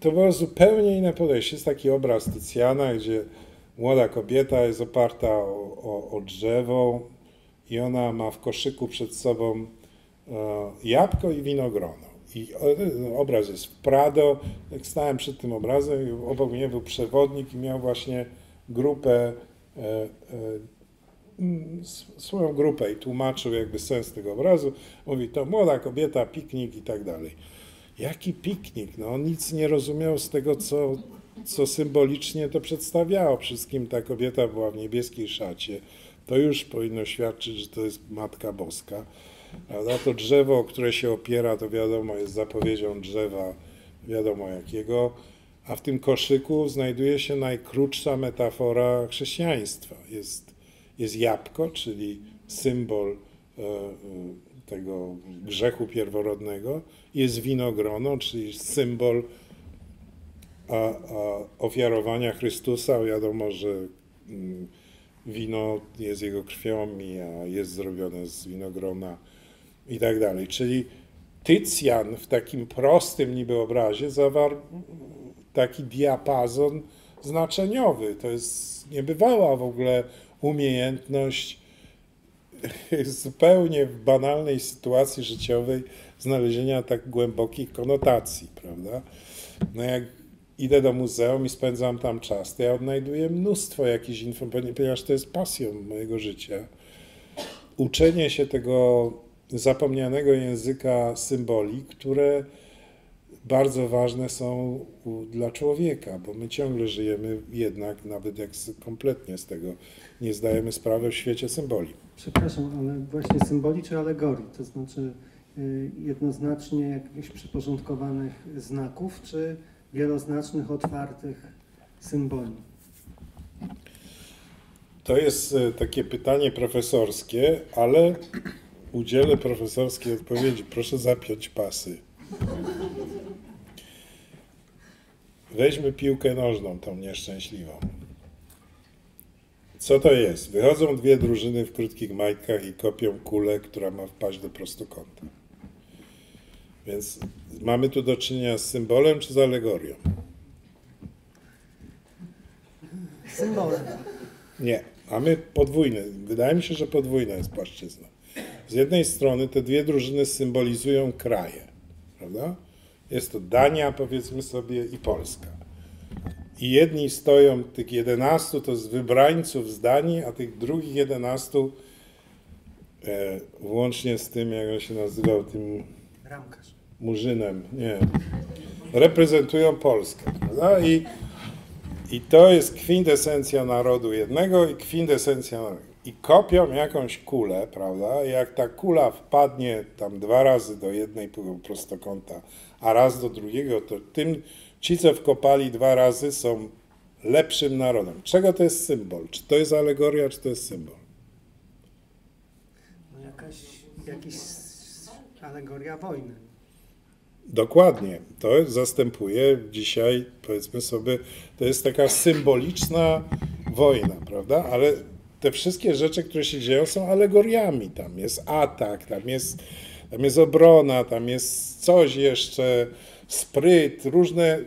to było zupełnie inne podejście. Jest taki obraz Tycjana, gdzie młoda kobieta jest oparta o, o, o drzewo i ona ma w koszyku przed sobą e, jabłko i winogrono. I o- obraz jest w Prado. Jak stałem przed tym obrazem, obok mnie był przewodnik i miał właśnie grupę, e, e, swoją grupę i tłumaczył jakby sens tego obrazu. Mówi, to młoda kobieta, piknik i tak dalej. Jaki piknik? No on nic nie rozumiał z tego, co, co symbolicznie to przedstawiało. Wszystkim ta kobieta była w niebieskiej szacie. To już powinno świadczyć, że to jest Matka Boska. Prawda? To drzewo, o które się opiera, to wiadomo, jest zapowiedzią drzewa, wiadomo jakiego. A w tym koszyku znajduje się najkrótsza metafora chrześcijaństwa. Jest, jest jabłko, czyli symbol e, e, tego grzechu pierworodnego. Jest winogrono, czyli symbol a, a ofiarowania Chrystusa. Wiadomo, że mm, wino jest jego krwią, i, jest zrobione z winogrona i tak dalej. Czyli Tycjan w takim prostym niby obrazie zawarł taki diapazon znaczeniowy. To jest niebywała w ogóle umiejętność zupełnie w banalnej sytuacji życiowej znalezienia tak głębokich konotacji, prawda? No jak idę do muzeum i spędzam tam czas, to ja odnajduję mnóstwo jakichś informacji, ponieważ to jest pasją mojego życia. Uczenie się tego zapomnianego języka symboli, które bardzo ważne są dla człowieka, bo my ciągle żyjemy jednak, nawet jak kompletnie z tego nie zdajemy sprawy w świecie symboli. Przepraszam, ale właśnie symboli czy alegorii, to znaczy y, jednoznacznie jakichś przyporządkowanych znaków, czy wieloznacznych, otwartych symboli? To jest e, takie pytanie profesorskie, ale udzielę profesorskiej odpowiedzi. Proszę zapiąć pasy. Weźmy piłkę nożną, tą nieszczęśliwą. Co to jest? Wychodzą dwie drużyny w krótkich majtkach i kopią kulę, która ma wpaść do prostokąta. Więc mamy tu do czynienia z symbolem czy z alegorią? Symbole. Nie, mamy podwójny. Wydaje mi się, że podwójna jest płaszczyzna. Z jednej strony te dwie drużyny symbolizują kraje, prawda? Jest to Dania, powiedzmy sobie, i Polska. I jedni stoją, tych 11 to z wybrańców z Danii, a tych drugich 11, e, włącznie z tym, jak on się nazywał, tym Ramkarz. Murzynem, nie, reprezentują Polskę, prawda? I, I to jest kwintesencja narodu jednego i kwintesencja narodu. I kopią jakąś kulę, prawda? Jak ta kula wpadnie tam dwa razy do jednej prostokąta, a raz do drugiego, to tym ci, co wkopali dwa razy, są lepszym narodem. Czego to jest symbol? Czy to jest alegoria, czy to jest symbol? No jakaś, jakiś alegoria wojny. Dokładnie. To zastępuje dzisiaj, powiedzmy sobie, to jest taka symboliczna wojna, prawda? Ale te wszystkie rzeczy, które się dzieją, są alegoriami. Tam jest atak, tam jest, tam jest obrona, tam jest coś jeszcze, spryt, różne,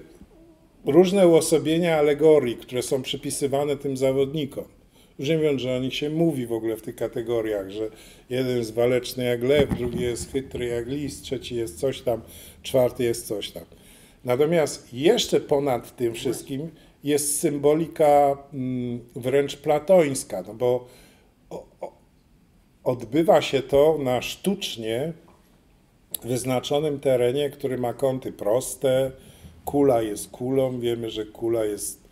różne uosobienia alegorii, które są przypisywane tym zawodnikom. Już nie mówiąc, że o nich się mówi w ogóle w tych kategoriach, że jeden jest waleczny jak lew, drugi jest chytry jak lis, trzeci jest coś tam, czwarty jest coś tam. Natomiast jeszcze ponad tym wszystkim jest symbolika mm, wręcz platońska, no bo odbywa się to na sztucznie wyznaczonym terenie, który ma kąty proste, kula jest kulą, wiemy, że kula jest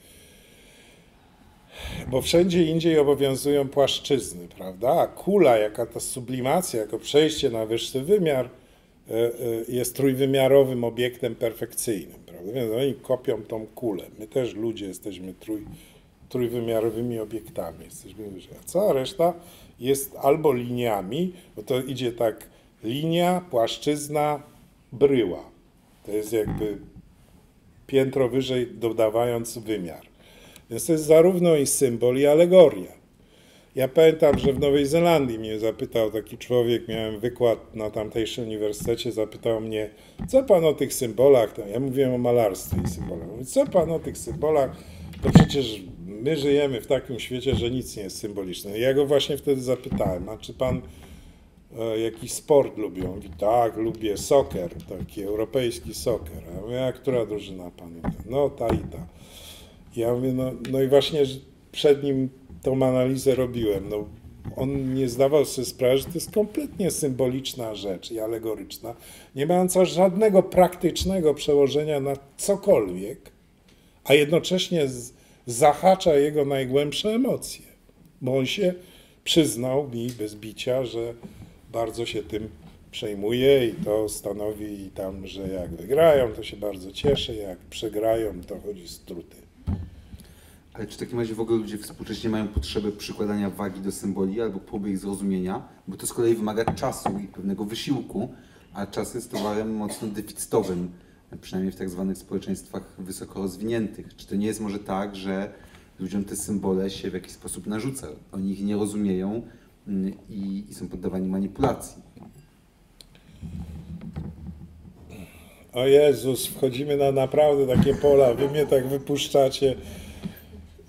bo wszędzie indziej obowiązują płaszczyzny, prawda? A kula, jaka ta sublimacja, jako przejście na wyższy wymiar, e, e, jest trójwymiarowym obiektem perfekcyjnym, prawda? Więc oni kopią tą kulę. My też ludzie jesteśmy trój, trójwymiarowymi obiektami. Jesteśmy, a cała reszta jest albo liniami, bo to idzie tak linia, płaszczyzna, bryła. To jest jakby piętro wyżej dodawając wymiar. Więc to jest zarówno i symbol, i alegoria. Ja pamiętam, że w Nowej Zelandii mnie zapytał taki człowiek, miałem wykład na tamtejszym uniwersytecie, zapytał mnie, co pan o tych symbolach, ja mówiłem o malarstwie i symbolach, Mówi, co pan o tych symbolach, to przecież my żyjemy w takim świecie, że nic nie jest symboliczne. Ja go właśnie wtedy zapytałem, a czy pan e, jakiś sport lubi? On mówi, tak, lubię soccer, taki europejski soccer. A ja mówię, a która drużyna pan? No ta i ta. Ja mówię, no, no i właśnie przed nim tą analizę robiłem. No, on nie zdawał sobie sprawy, że to jest kompletnie symboliczna rzecz i alegoryczna, nie mająca żadnego praktycznego przełożenia na cokolwiek, a jednocześnie z, zahacza jego najgłębsze emocje. Bo on się przyznał mi bez bicia, że bardzo się tym przejmuje i to stanowi tam, że jak wygrają, to się bardzo cieszy, jak przegrają, to chodzi struty. Ale czy w takim razie w ogóle ludzie współcześnie mają potrzebę przykładania wagi do symboli albo próby ich zrozumienia? Bo to z kolei wymaga czasu i pewnego wysiłku, a czas jest towarem mocno deficytowym, przynajmniej w tak zwanych społeczeństwach wysoko rozwiniętych. Czy to nie jest może tak, że ludziom te symbole się w jakiś sposób narzuca? Oni ich nie rozumieją mm, i, i są poddawani manipulacji. O Jezus, wchodzimy na naprawdę takie pola, wy mnie tak wypuszczacie.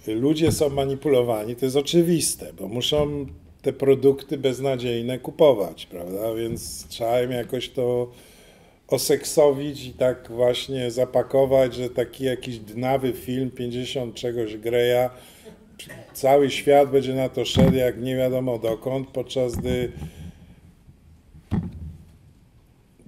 Ludzie są manipulowani, to jest oczywiste, bo muszą te produkty beznadziejne kupować, prawda? Więc trzeba im jakoś to oseksowić i tak właśnie zapakować, że taki jakiś dnawy film 50 czegoś Greya, cały świat będzie na to szedł jak nie wiadomo dokąd, podczas gdy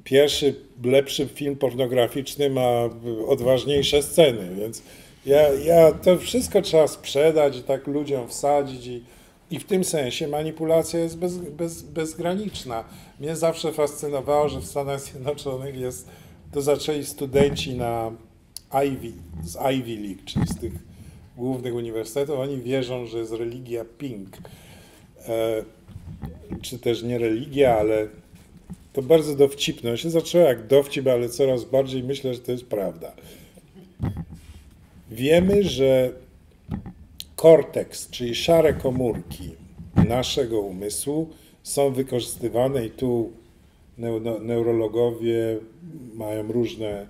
pierwszy, lepszy film pornograficzny ma odważniejsze sceny, więc ja, ja to wszystko trzeba sprzedać i tak ludziom wsadzić i, i w tym sensie manipulacja jest bez, bez, bezgraniczna. Mnie zawsze fascynowało, że w Stanach Zjednoczonych jest, to zaczęli studenci na Ivy, z Ivy League, czyli z tych głównych uniwersytetów, oni wierzą, że jest religia pink. E, czy też nie religia, ale to bardzo dowcipne. się zaczęło jak dowcip, ale coraz bardziej myślę, że to jest prawda. Wiemy, że korteks, czyli szare komórki naszego umysłu są wykorzystywane i tu neurologowie mają różne e,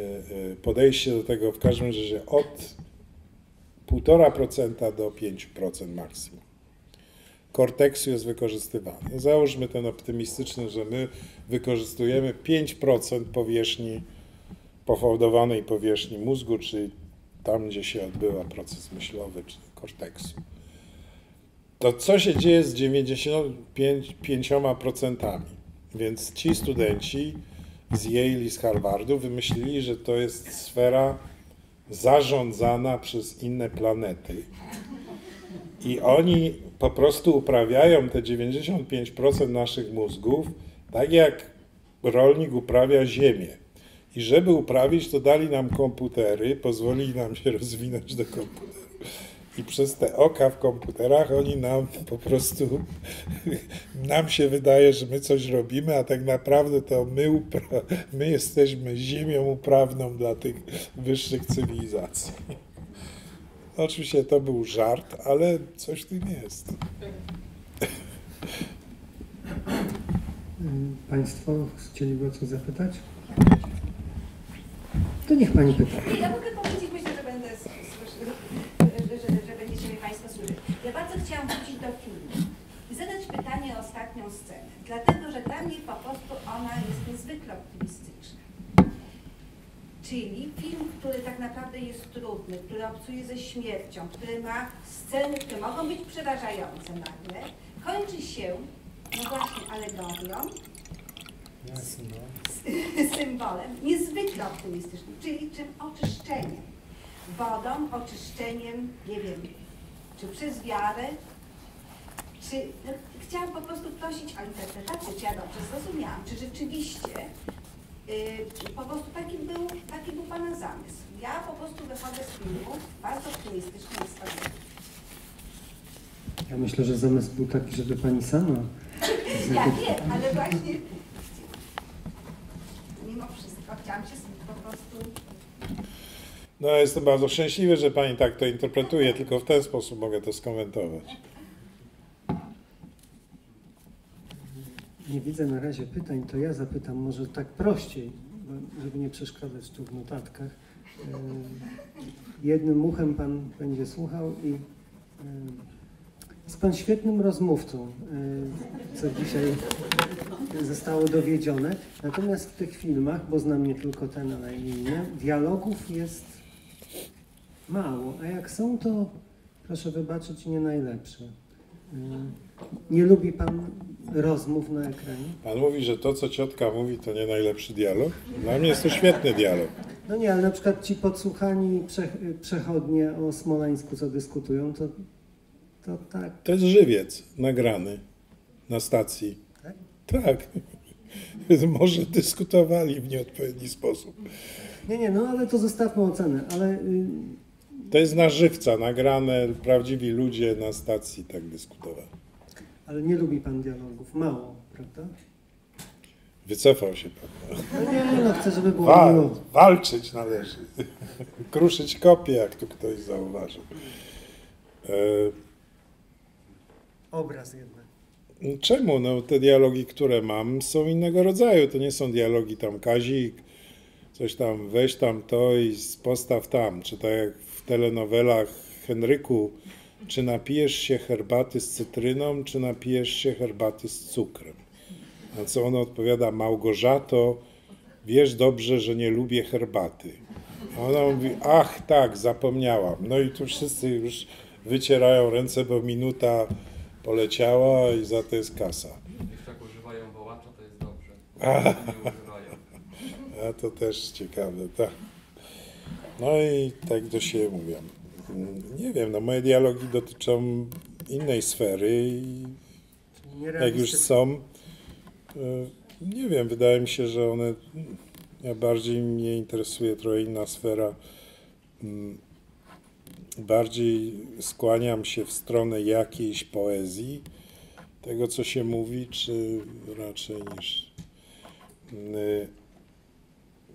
e, podejście do tego, w każdym razie od 1,5% do 5% maksimum korteksu jest wykorzystywany. Załóżmy ten optymistyczny, że my wykorzystujemy 5% powierzchni, pohodowanej powierzchni mózgu, czyli tam, gdzie się odbywa proces myślowy, czy korteksu. To co się dzieje z 95%? Więc ci studenci z Yale i z Harvardu wymyślili, że to jest sfera zarządzana przez inne planety. I oni po prostu uprawiają te 95% naszych mózgów, tak jak rolnik uprawia ziemię. I żeby uprawić, to dali nam komputery, pozwolili nam się rozwinąć do komputerów. I przez te oka w komputerach oni nam po prostu, nam się wydaje, że my coś robimy, a tak naprawdę to my, my jesteśmy ziemią uprawną dla tych wyższych cywilizacji. No, oczywiście to był żart, ale coś w tym jest. Państwo chcieliby o coś zapytać? To niech Pani pyta. Ja mogę powiedzieć, myślę, że będę że, że, że będziecie mnie Państwo słyszeć. Ja bardzo chciałam wrócić do filmu i zadać pytanie o ostatnią scenę, dlatego że dla mnie po prostu ona jest niezwykle optymistyczna. Czyli film, który tak naprawdę jest trudny, który obcuje ze śmiercią, który ma sceny, które mogą być przerażające nagle, kończy się, no właśnie, alegorią, symbolem niezwykle optymistycznym, czyli czym oczyszczeniem. Wodą, oczyszczeniem, nie wiem, czy przez wiarę, czy no, chciałam po prostu prosić o interpretację, czy ja dobrze zrozumiałam, czy rzeczywiście po prostu taki był, taki był Pana zamysł. Ja po prostu wychodzę z filmu bardzo optymistycznie nastawiona. Ja myślę, że zamysł był taki, żeby Pani sama Ja wiem, ale właśnie mimo wszystko chciałam się po prostu No, jestem bardzo szczęśliwy, że pani tak to interpretuje, tylko w ten sposób mogę to skomentować. Nie widzę na razie pytań, to ja zapytam może tak prościej, żeby nie przeszkadzać tu w notatkach. E, Jednym uchem Pan będzie słuchał i jest Pan świetnym rozmówcą, e, co dzisiaj zostało dowiedzione. Natomiast w tych filmach, bo znam nie tylko ten, ale i inne, dialogów jest mało, a jak są, to proszę wybaczyć, nie najlepsze. Nie lubi Pan rozmów na ekranie? Pan mówi, że to, co ciotka mówi, to nie najlepszy dialog. Dla mnie jest to świetny dialog. No nie, ale na przykład ci podsłuchani prze, przechodnie o Smoleńsku, co dyskutują, to, to tak. To jest żywiec nagrany na stacji. Tak? Tak. Może dyskutowali w nieodpowiedni sposób. Nie, nie, no ale to zostawmy ocenę, ale y, To jest na żywca nagrane, prawdziwi ludzie na stacji tak dyskutowali. Ale nie lubi pan dialogów. Mało, prawda? Wycofał się pan. No nie, no chcę, żeby było Wa- miło. walczyć należy. Kruszyć kopię, jak tu ktoś zauważył. E, Obraz jednak. Czemu? No, te dialogi, które mam, są innego rodzaju. To nie są dialogi tam Kazik, coś tam weź tam to i postaw tam. Czy tak jak telenowelach Henryku, czy napijesz się herbaty z cytryną, czy napijesz się herbaty z cukrem. Na co ona odpowiada, Małgorzato, wiesz dobrze, że nie lubię herbaty. A ona mówi, ach tak, zapomniałam. No i tu wszyscy już wycierają ręce, bo minuta poleciała i za to jest kasa. Jeszcze jak używają wołacza, to jest dobrze. A. A to też ciekawe, tak. No i tak to się mówią. Nie wiem, no moje dialogi dotyczą innej sfery i jak już są, to nie wiem, wydaje mi się, że one, ja bardziej mnie interesuje trochę inna sfera. Mm, Bardziej skłaniam się w stronę jakiejś poezji, tego co się mówi, czy raczej niż.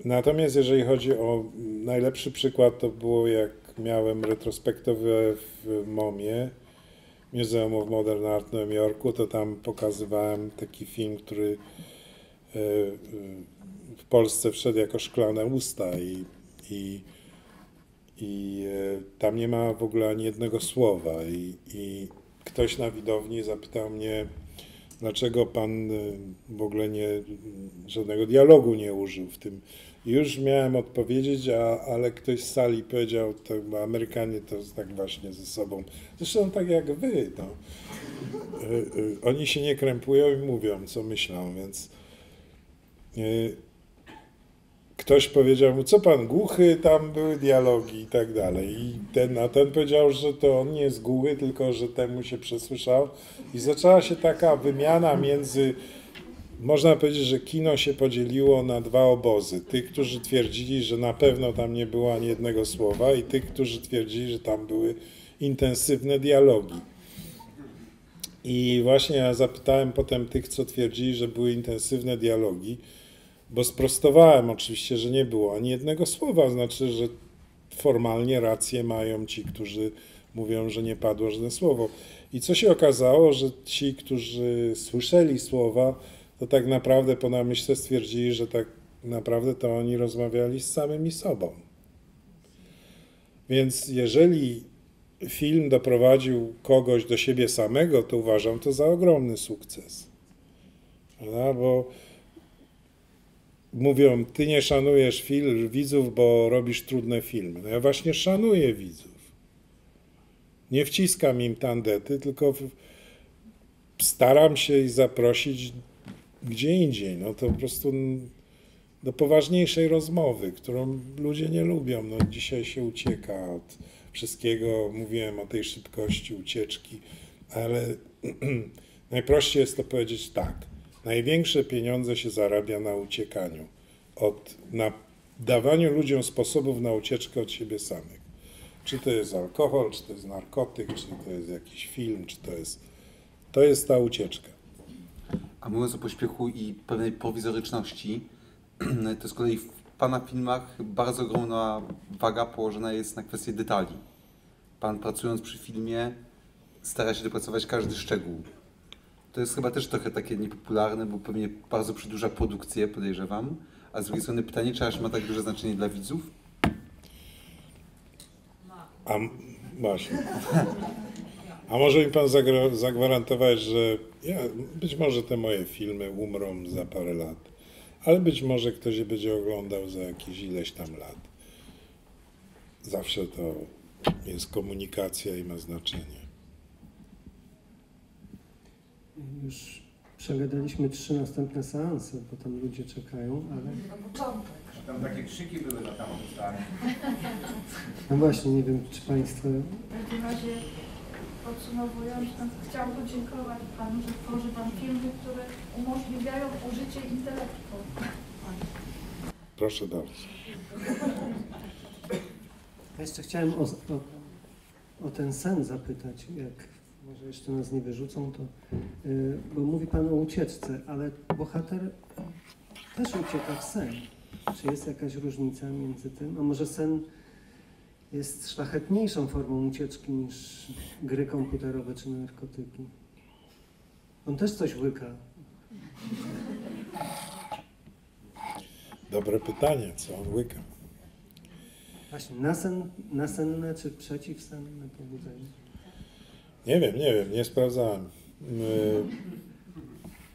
Natomiast jeżeli chodzi o najlepszy przykład, to było jak miałem retrospektywę w MOMie, Museum of Modern Art w Nowym Jorku, to tam pokazywałem taki film, który e, w Polsce wszedł jako Szklane Usta i, i, i e, tam nie ma w ogóle ani jednego słowa i, i ktoś na widowni zapytał mnie, dlaczego pan e, w ogóle nie, żadnego dialogu nie użył w tym. Już miałem odpowiedzieć, a, ale ktoś z sali powiedział, to Amerykanie to tak właśnie ze sobą. Zresztą tak jak wy, no. Y, y, Oni się nie krępują i mówią, co myślą, więc y, ktoś powiedział mu, co pan głuchy, tam były dialogi i tak dalej. I ten, a ten powiedział, że to on nie jest głuchy, tylko że temu się przesłyszał. I zaczęła się taka wymiana między można powiedzieć, że kino się podzieliło na dwa obozy. Tych, którzy twierdzili, że na pewno tam nie było ani jednego słowa, i tych, którzy twierdzili, że tam były intensywne dialogi. I właśnie ja zapytałem potem tych, co twierdzili, że były intensywne dialogi, bo sprostowałem oczywiście, że nie było ani jednego słowa, znaczy, że formalnie rację mają ci, którzy mówią, że nie padło żadne słowo. I co się okazało, że ci, którzy słyszeli słowa, to tak naprawdę po namyśle stwierdzili, że tak naprawdę to oni rozmawiali z samymi sobą. Więc jeżeli film doprowadził kogoś do siebie samego, to uważam to za ogromny sukces. Prawda? Bo mówią, ty nie szanujesz film, widzów, bo robisz trudne filmy. No ja właśnie szanuję widzów. Nie wciskam im tandety, tylko staram się ich zaprosić gdzie indziej. No to po prostu do poważniejszej rozmowy, którą ludzie nie lubią. No dzisiaj się ucieka od wszystkiego. Mówiłem o tej szybkości ucieczki, ale najprościej jest to powiedzieć tak. Największe pieniądze się zarabia na uciekaniu, od, na dawaniu ludziom sposobów na ucieczkę od siebie samych. Czy to jest alkohol, czy to jest narkotyk, czy to jest jakiś film, czy to jest. To jest ta ucieczka. A mówiąc o pośpiechu i pewnej prowizoryczności, to z kolei w Pana filmach bardzo ogromna waga położona jest na kwestię detali. Pan pracując przy filmie stara się dopracować każdy szczegół. to jest chyba też trochę takie niepopularne, bo pewnie bardzo przedłuża produkcję, podejrzewam. A z drugiej strony pytanie, czy aż ma tak duże znaczenie dla widzów? A właśnie. A może mi pan zagwarantować, że ja, być może te moje filmy umrą za parę lat, ale być może ktoś je będzie oglądał za jakieś ileś tam lat. Zawsze to jest komunikacja i ma znaczenie. Już przegadaliśmy trzy następne seanse, bo tam ludzie czekają, ale Tam takie krzyki były na tamtym stanie. no właśnie, nie wiem, czy Państwo W takim razie podsumowując, no, chciałam podziękować Panu, że tworzy Pan filmy, które umożliwiają użycie intelektu. Proszę bardzo. Ja jeszcze chciałem o, o, o ten sen zapytać, jak może jeszcze nas nie wyrzucą, to y, bo mówi Pan o ucieczce, ale bohater też ucieka w sen. Czy jest jakaś różnica między tym? A może sen jest szlachetniejszą formą ucieczki niż gry komputerowe czy narkotyki? On też coś łyka. Dobre pytanie, co on łyka. Właśnie, nasen, nasenne czy przeciwsenne pobudzenie? Nie wiem, nie wiem, nie sprawdzałem. Y,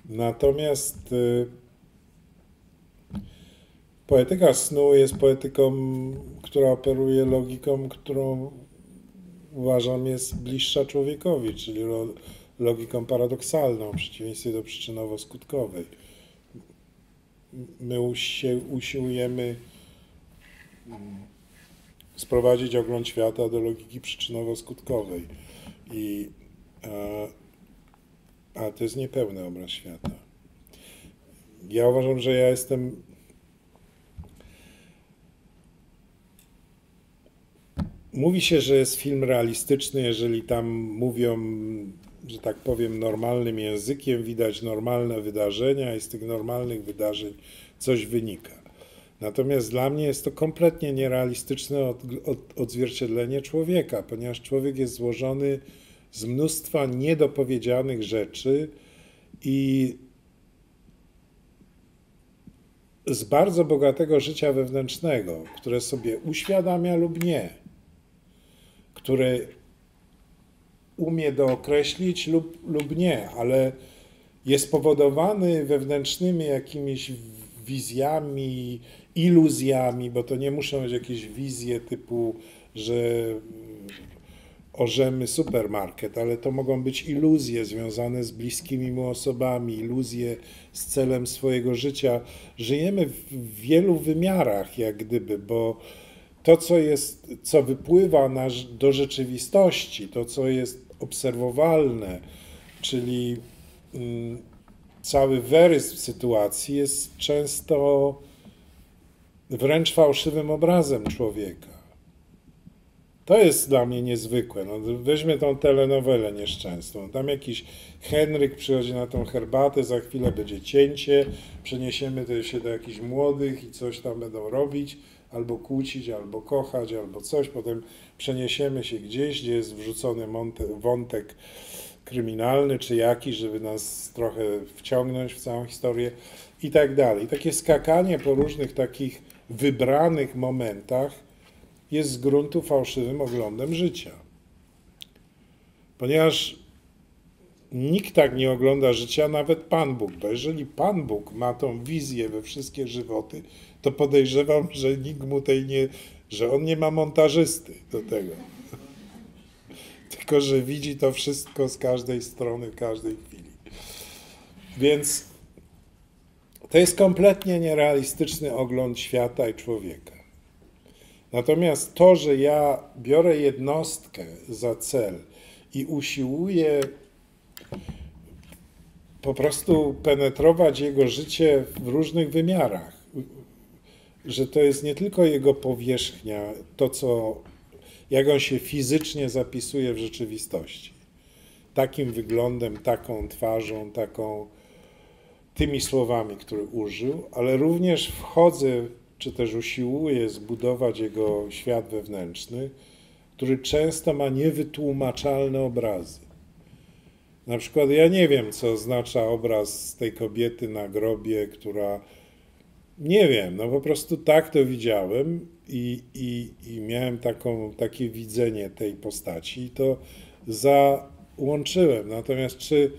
Natomiast y, poetyka snu jest poetyką, która operuje logiką, którą uważam jest bliższa człowiekowi, czyli lo- logiką paradoksalną, w przeciwieństwie do przyczynowo-skutkowej. My usi- usiłujemy mm, sprowadzić ogląd świata do logiki przyczynowo-skutkowej. I, e, a to jest niepełny obraz świata. Ja uważam, że ja jestem. Mówi się, że jest film realistyczny, jeżeli tam mówią, że tak powiem, normalnym językiem, widać normalne wydarzenia i z tych normalnych wydarzeń coś wynika. Natomiast dla mnie jest to kompletnie nierealistyczne od, od, odzwierciedlenie człowieka, ponieważ człowiek jest złożony z mnóstwa niedopowiedzianych rzeczy i z bardzo bogatego życia wewnętrznego, które sobie uświadamia lub nie, które umie dookreślić lub, lub nie, ale jest spowodowany wewnętrznymi jakimiś wizjami, iluzjami, bo to nie muszą być jakieś wizje typu, że orzemy supermarket, ale to mogą być iluzje związane z bliskimi mu osobami, iluzje z celem swojego życia. Żyjemy w wielu wymiarach, jak gdyby, bo to, co jest, co wypływa na, do rzeczywistości, to, co jest obserwowalne, czyli mm, cały wyrys sytuacji jest często wręcz fałszywym obrazem człowieka. To jest dla mnie niezwykłe. No, weźmy tą telenowelę nieszczęsną. Tam jakiś Henryk przychodzi na tą herbatę, za chwilę będzie cięcie, przeniesiemy to się do jakichś młodych i coś tam będą robić, albo kłócić, albo kochać, albo coś. Potem przeniesiemy się gdzieś, gdzie jest wrzucony wątek kryminalny czy jakiś, żeby nas trochę wciągnąć w całą historię i tak dalej. Takie skakanie po różnych takich wybranych momentach jest z gruntu fałszywym oglądem życia. Ponieważ nikt tak nie ogląda życia, nawet Pan Bóg. Bo jeżeli Pan Bóg ma tą wizję we wszystkie żywoty, to podejrzewam, że nikt mu tej nie, że on nie ma montażysty do tego. Tylko, że widzi to wszystko z każdej strony, w każdej chwili. Więc to jest kompletnie nierealistyczny ogląd świata i człowieka. Natomiast to, że ja biorę jednostkę za cel i usiłuję po prostu penetrować jego życie w różnych wymiarach, że to jest nie tylko jego powierzchnia, to co, jak on się fizycznie zapisuje w rzeczywistości. Takim wyglądem, taką twarzą, taką, tymi słowami, które użył, ale również wchodzę czy też usiłuje zbudować jego świat wewnętrzny, który często ma niewytłumaczalne obrazy. Na przykład ja nie wiem, co oznacza obraz tej kobiety na grobie, która nie wiem, no po prostu tak to widziałem i, i, i miałem taką, takie widzenie tej postaci i to załączyłem. Natomiast czy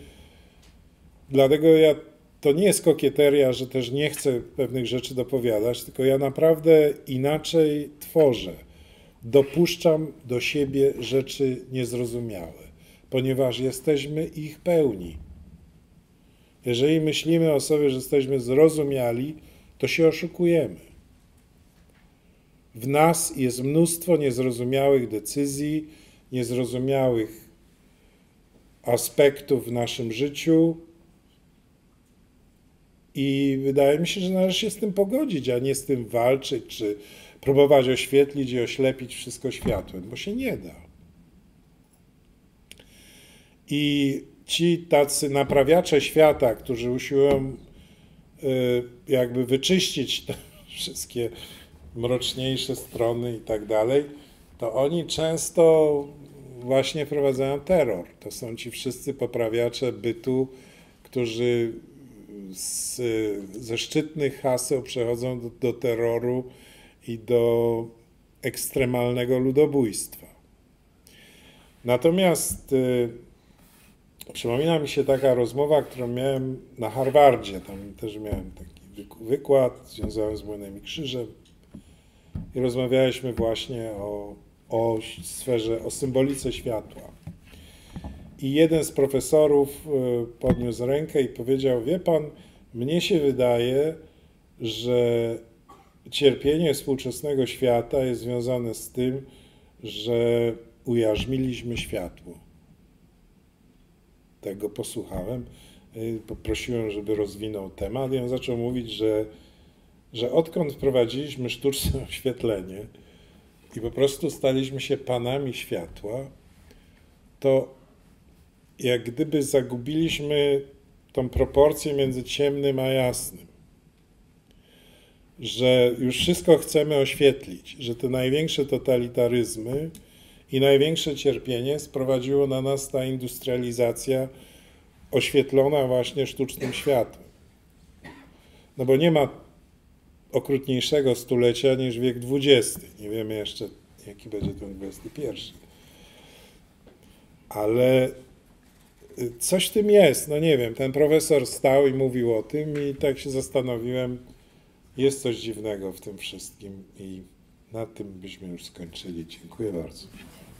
dlatego ja to nie jest kokieteria, że też nie chcę pewnych rzeczy dopowiadać, tylko ja naprawdę inaczej tworzę. Dopuszczam do siebie rzeczy niezrozumiałe, ponieważ jesteśmy ich pełni. Jeżeli myślimy o sobie, że jesteśmy zrozumiali, to się oszukujemy. W nas jest mnóstwo niezrozumiałych decyzji, niezrozumiałych aspektów w naszym życiu, i wydaje mi się, że należy się z tym pogodzić, a nie z tym walczyć, czy próbować oświetlić i oślepić wszystko światłem, bo się nie da. I ci tacy naprawiacze świata, którzy usiłują jakby wyczyścić te wszystkie mroczniejsze strony i tak dalej, to oni często właśnie wprowadzają terror. To są ci wszyscy poprawiacze bytu, którzy z, ze szczytnych haseł przechodzą do, do terroru i do ekstremalnego ludobójstwa. Natomiast y, przypomina mi się taka rozmowa, którą miałem na Harvardzie. Tam też miałem taki wykład związany z Młynem i Krzyżem. I rozmawialiśmy właśnie o, o sferze, o symbolice światła. I jeden z profesorów y, podniósł rękę i powiedział: Wie pan, mnie się wydaje, że cierpienie współczesnego świata jest związane z tym, że ujarzmiliśmy światło. Tego posłuchałem. y, Poprosiłem, żeby rozwinął temat i on zaczął mówić, że, że odkąd wprowadziliśmy sztuczne oświetlenie i po prostu staliśmy się panami światła, to jak gdyby zagubiliśmy tą proporcję między ciemnym a jasnym. Że już wszystko chcemy oświetlić, że te największe totalitaryzmy i największe cierpienie sprowadziło na nas ta industrializacja oświetlona właśnie sztucznym światłem. No bo nie ma okrutniejszego stulecia niż wiek XX. Nie wiemy jeszcze, jaki będzie ten XXI. Ale coś w tym jest, no nie wiem, ten profesor stał i mówił o tym i tak się zastanowiłem, jest coś dziwnego w tym wszystkim i na tym byśmy już skończyli. Dziękuję bardzo.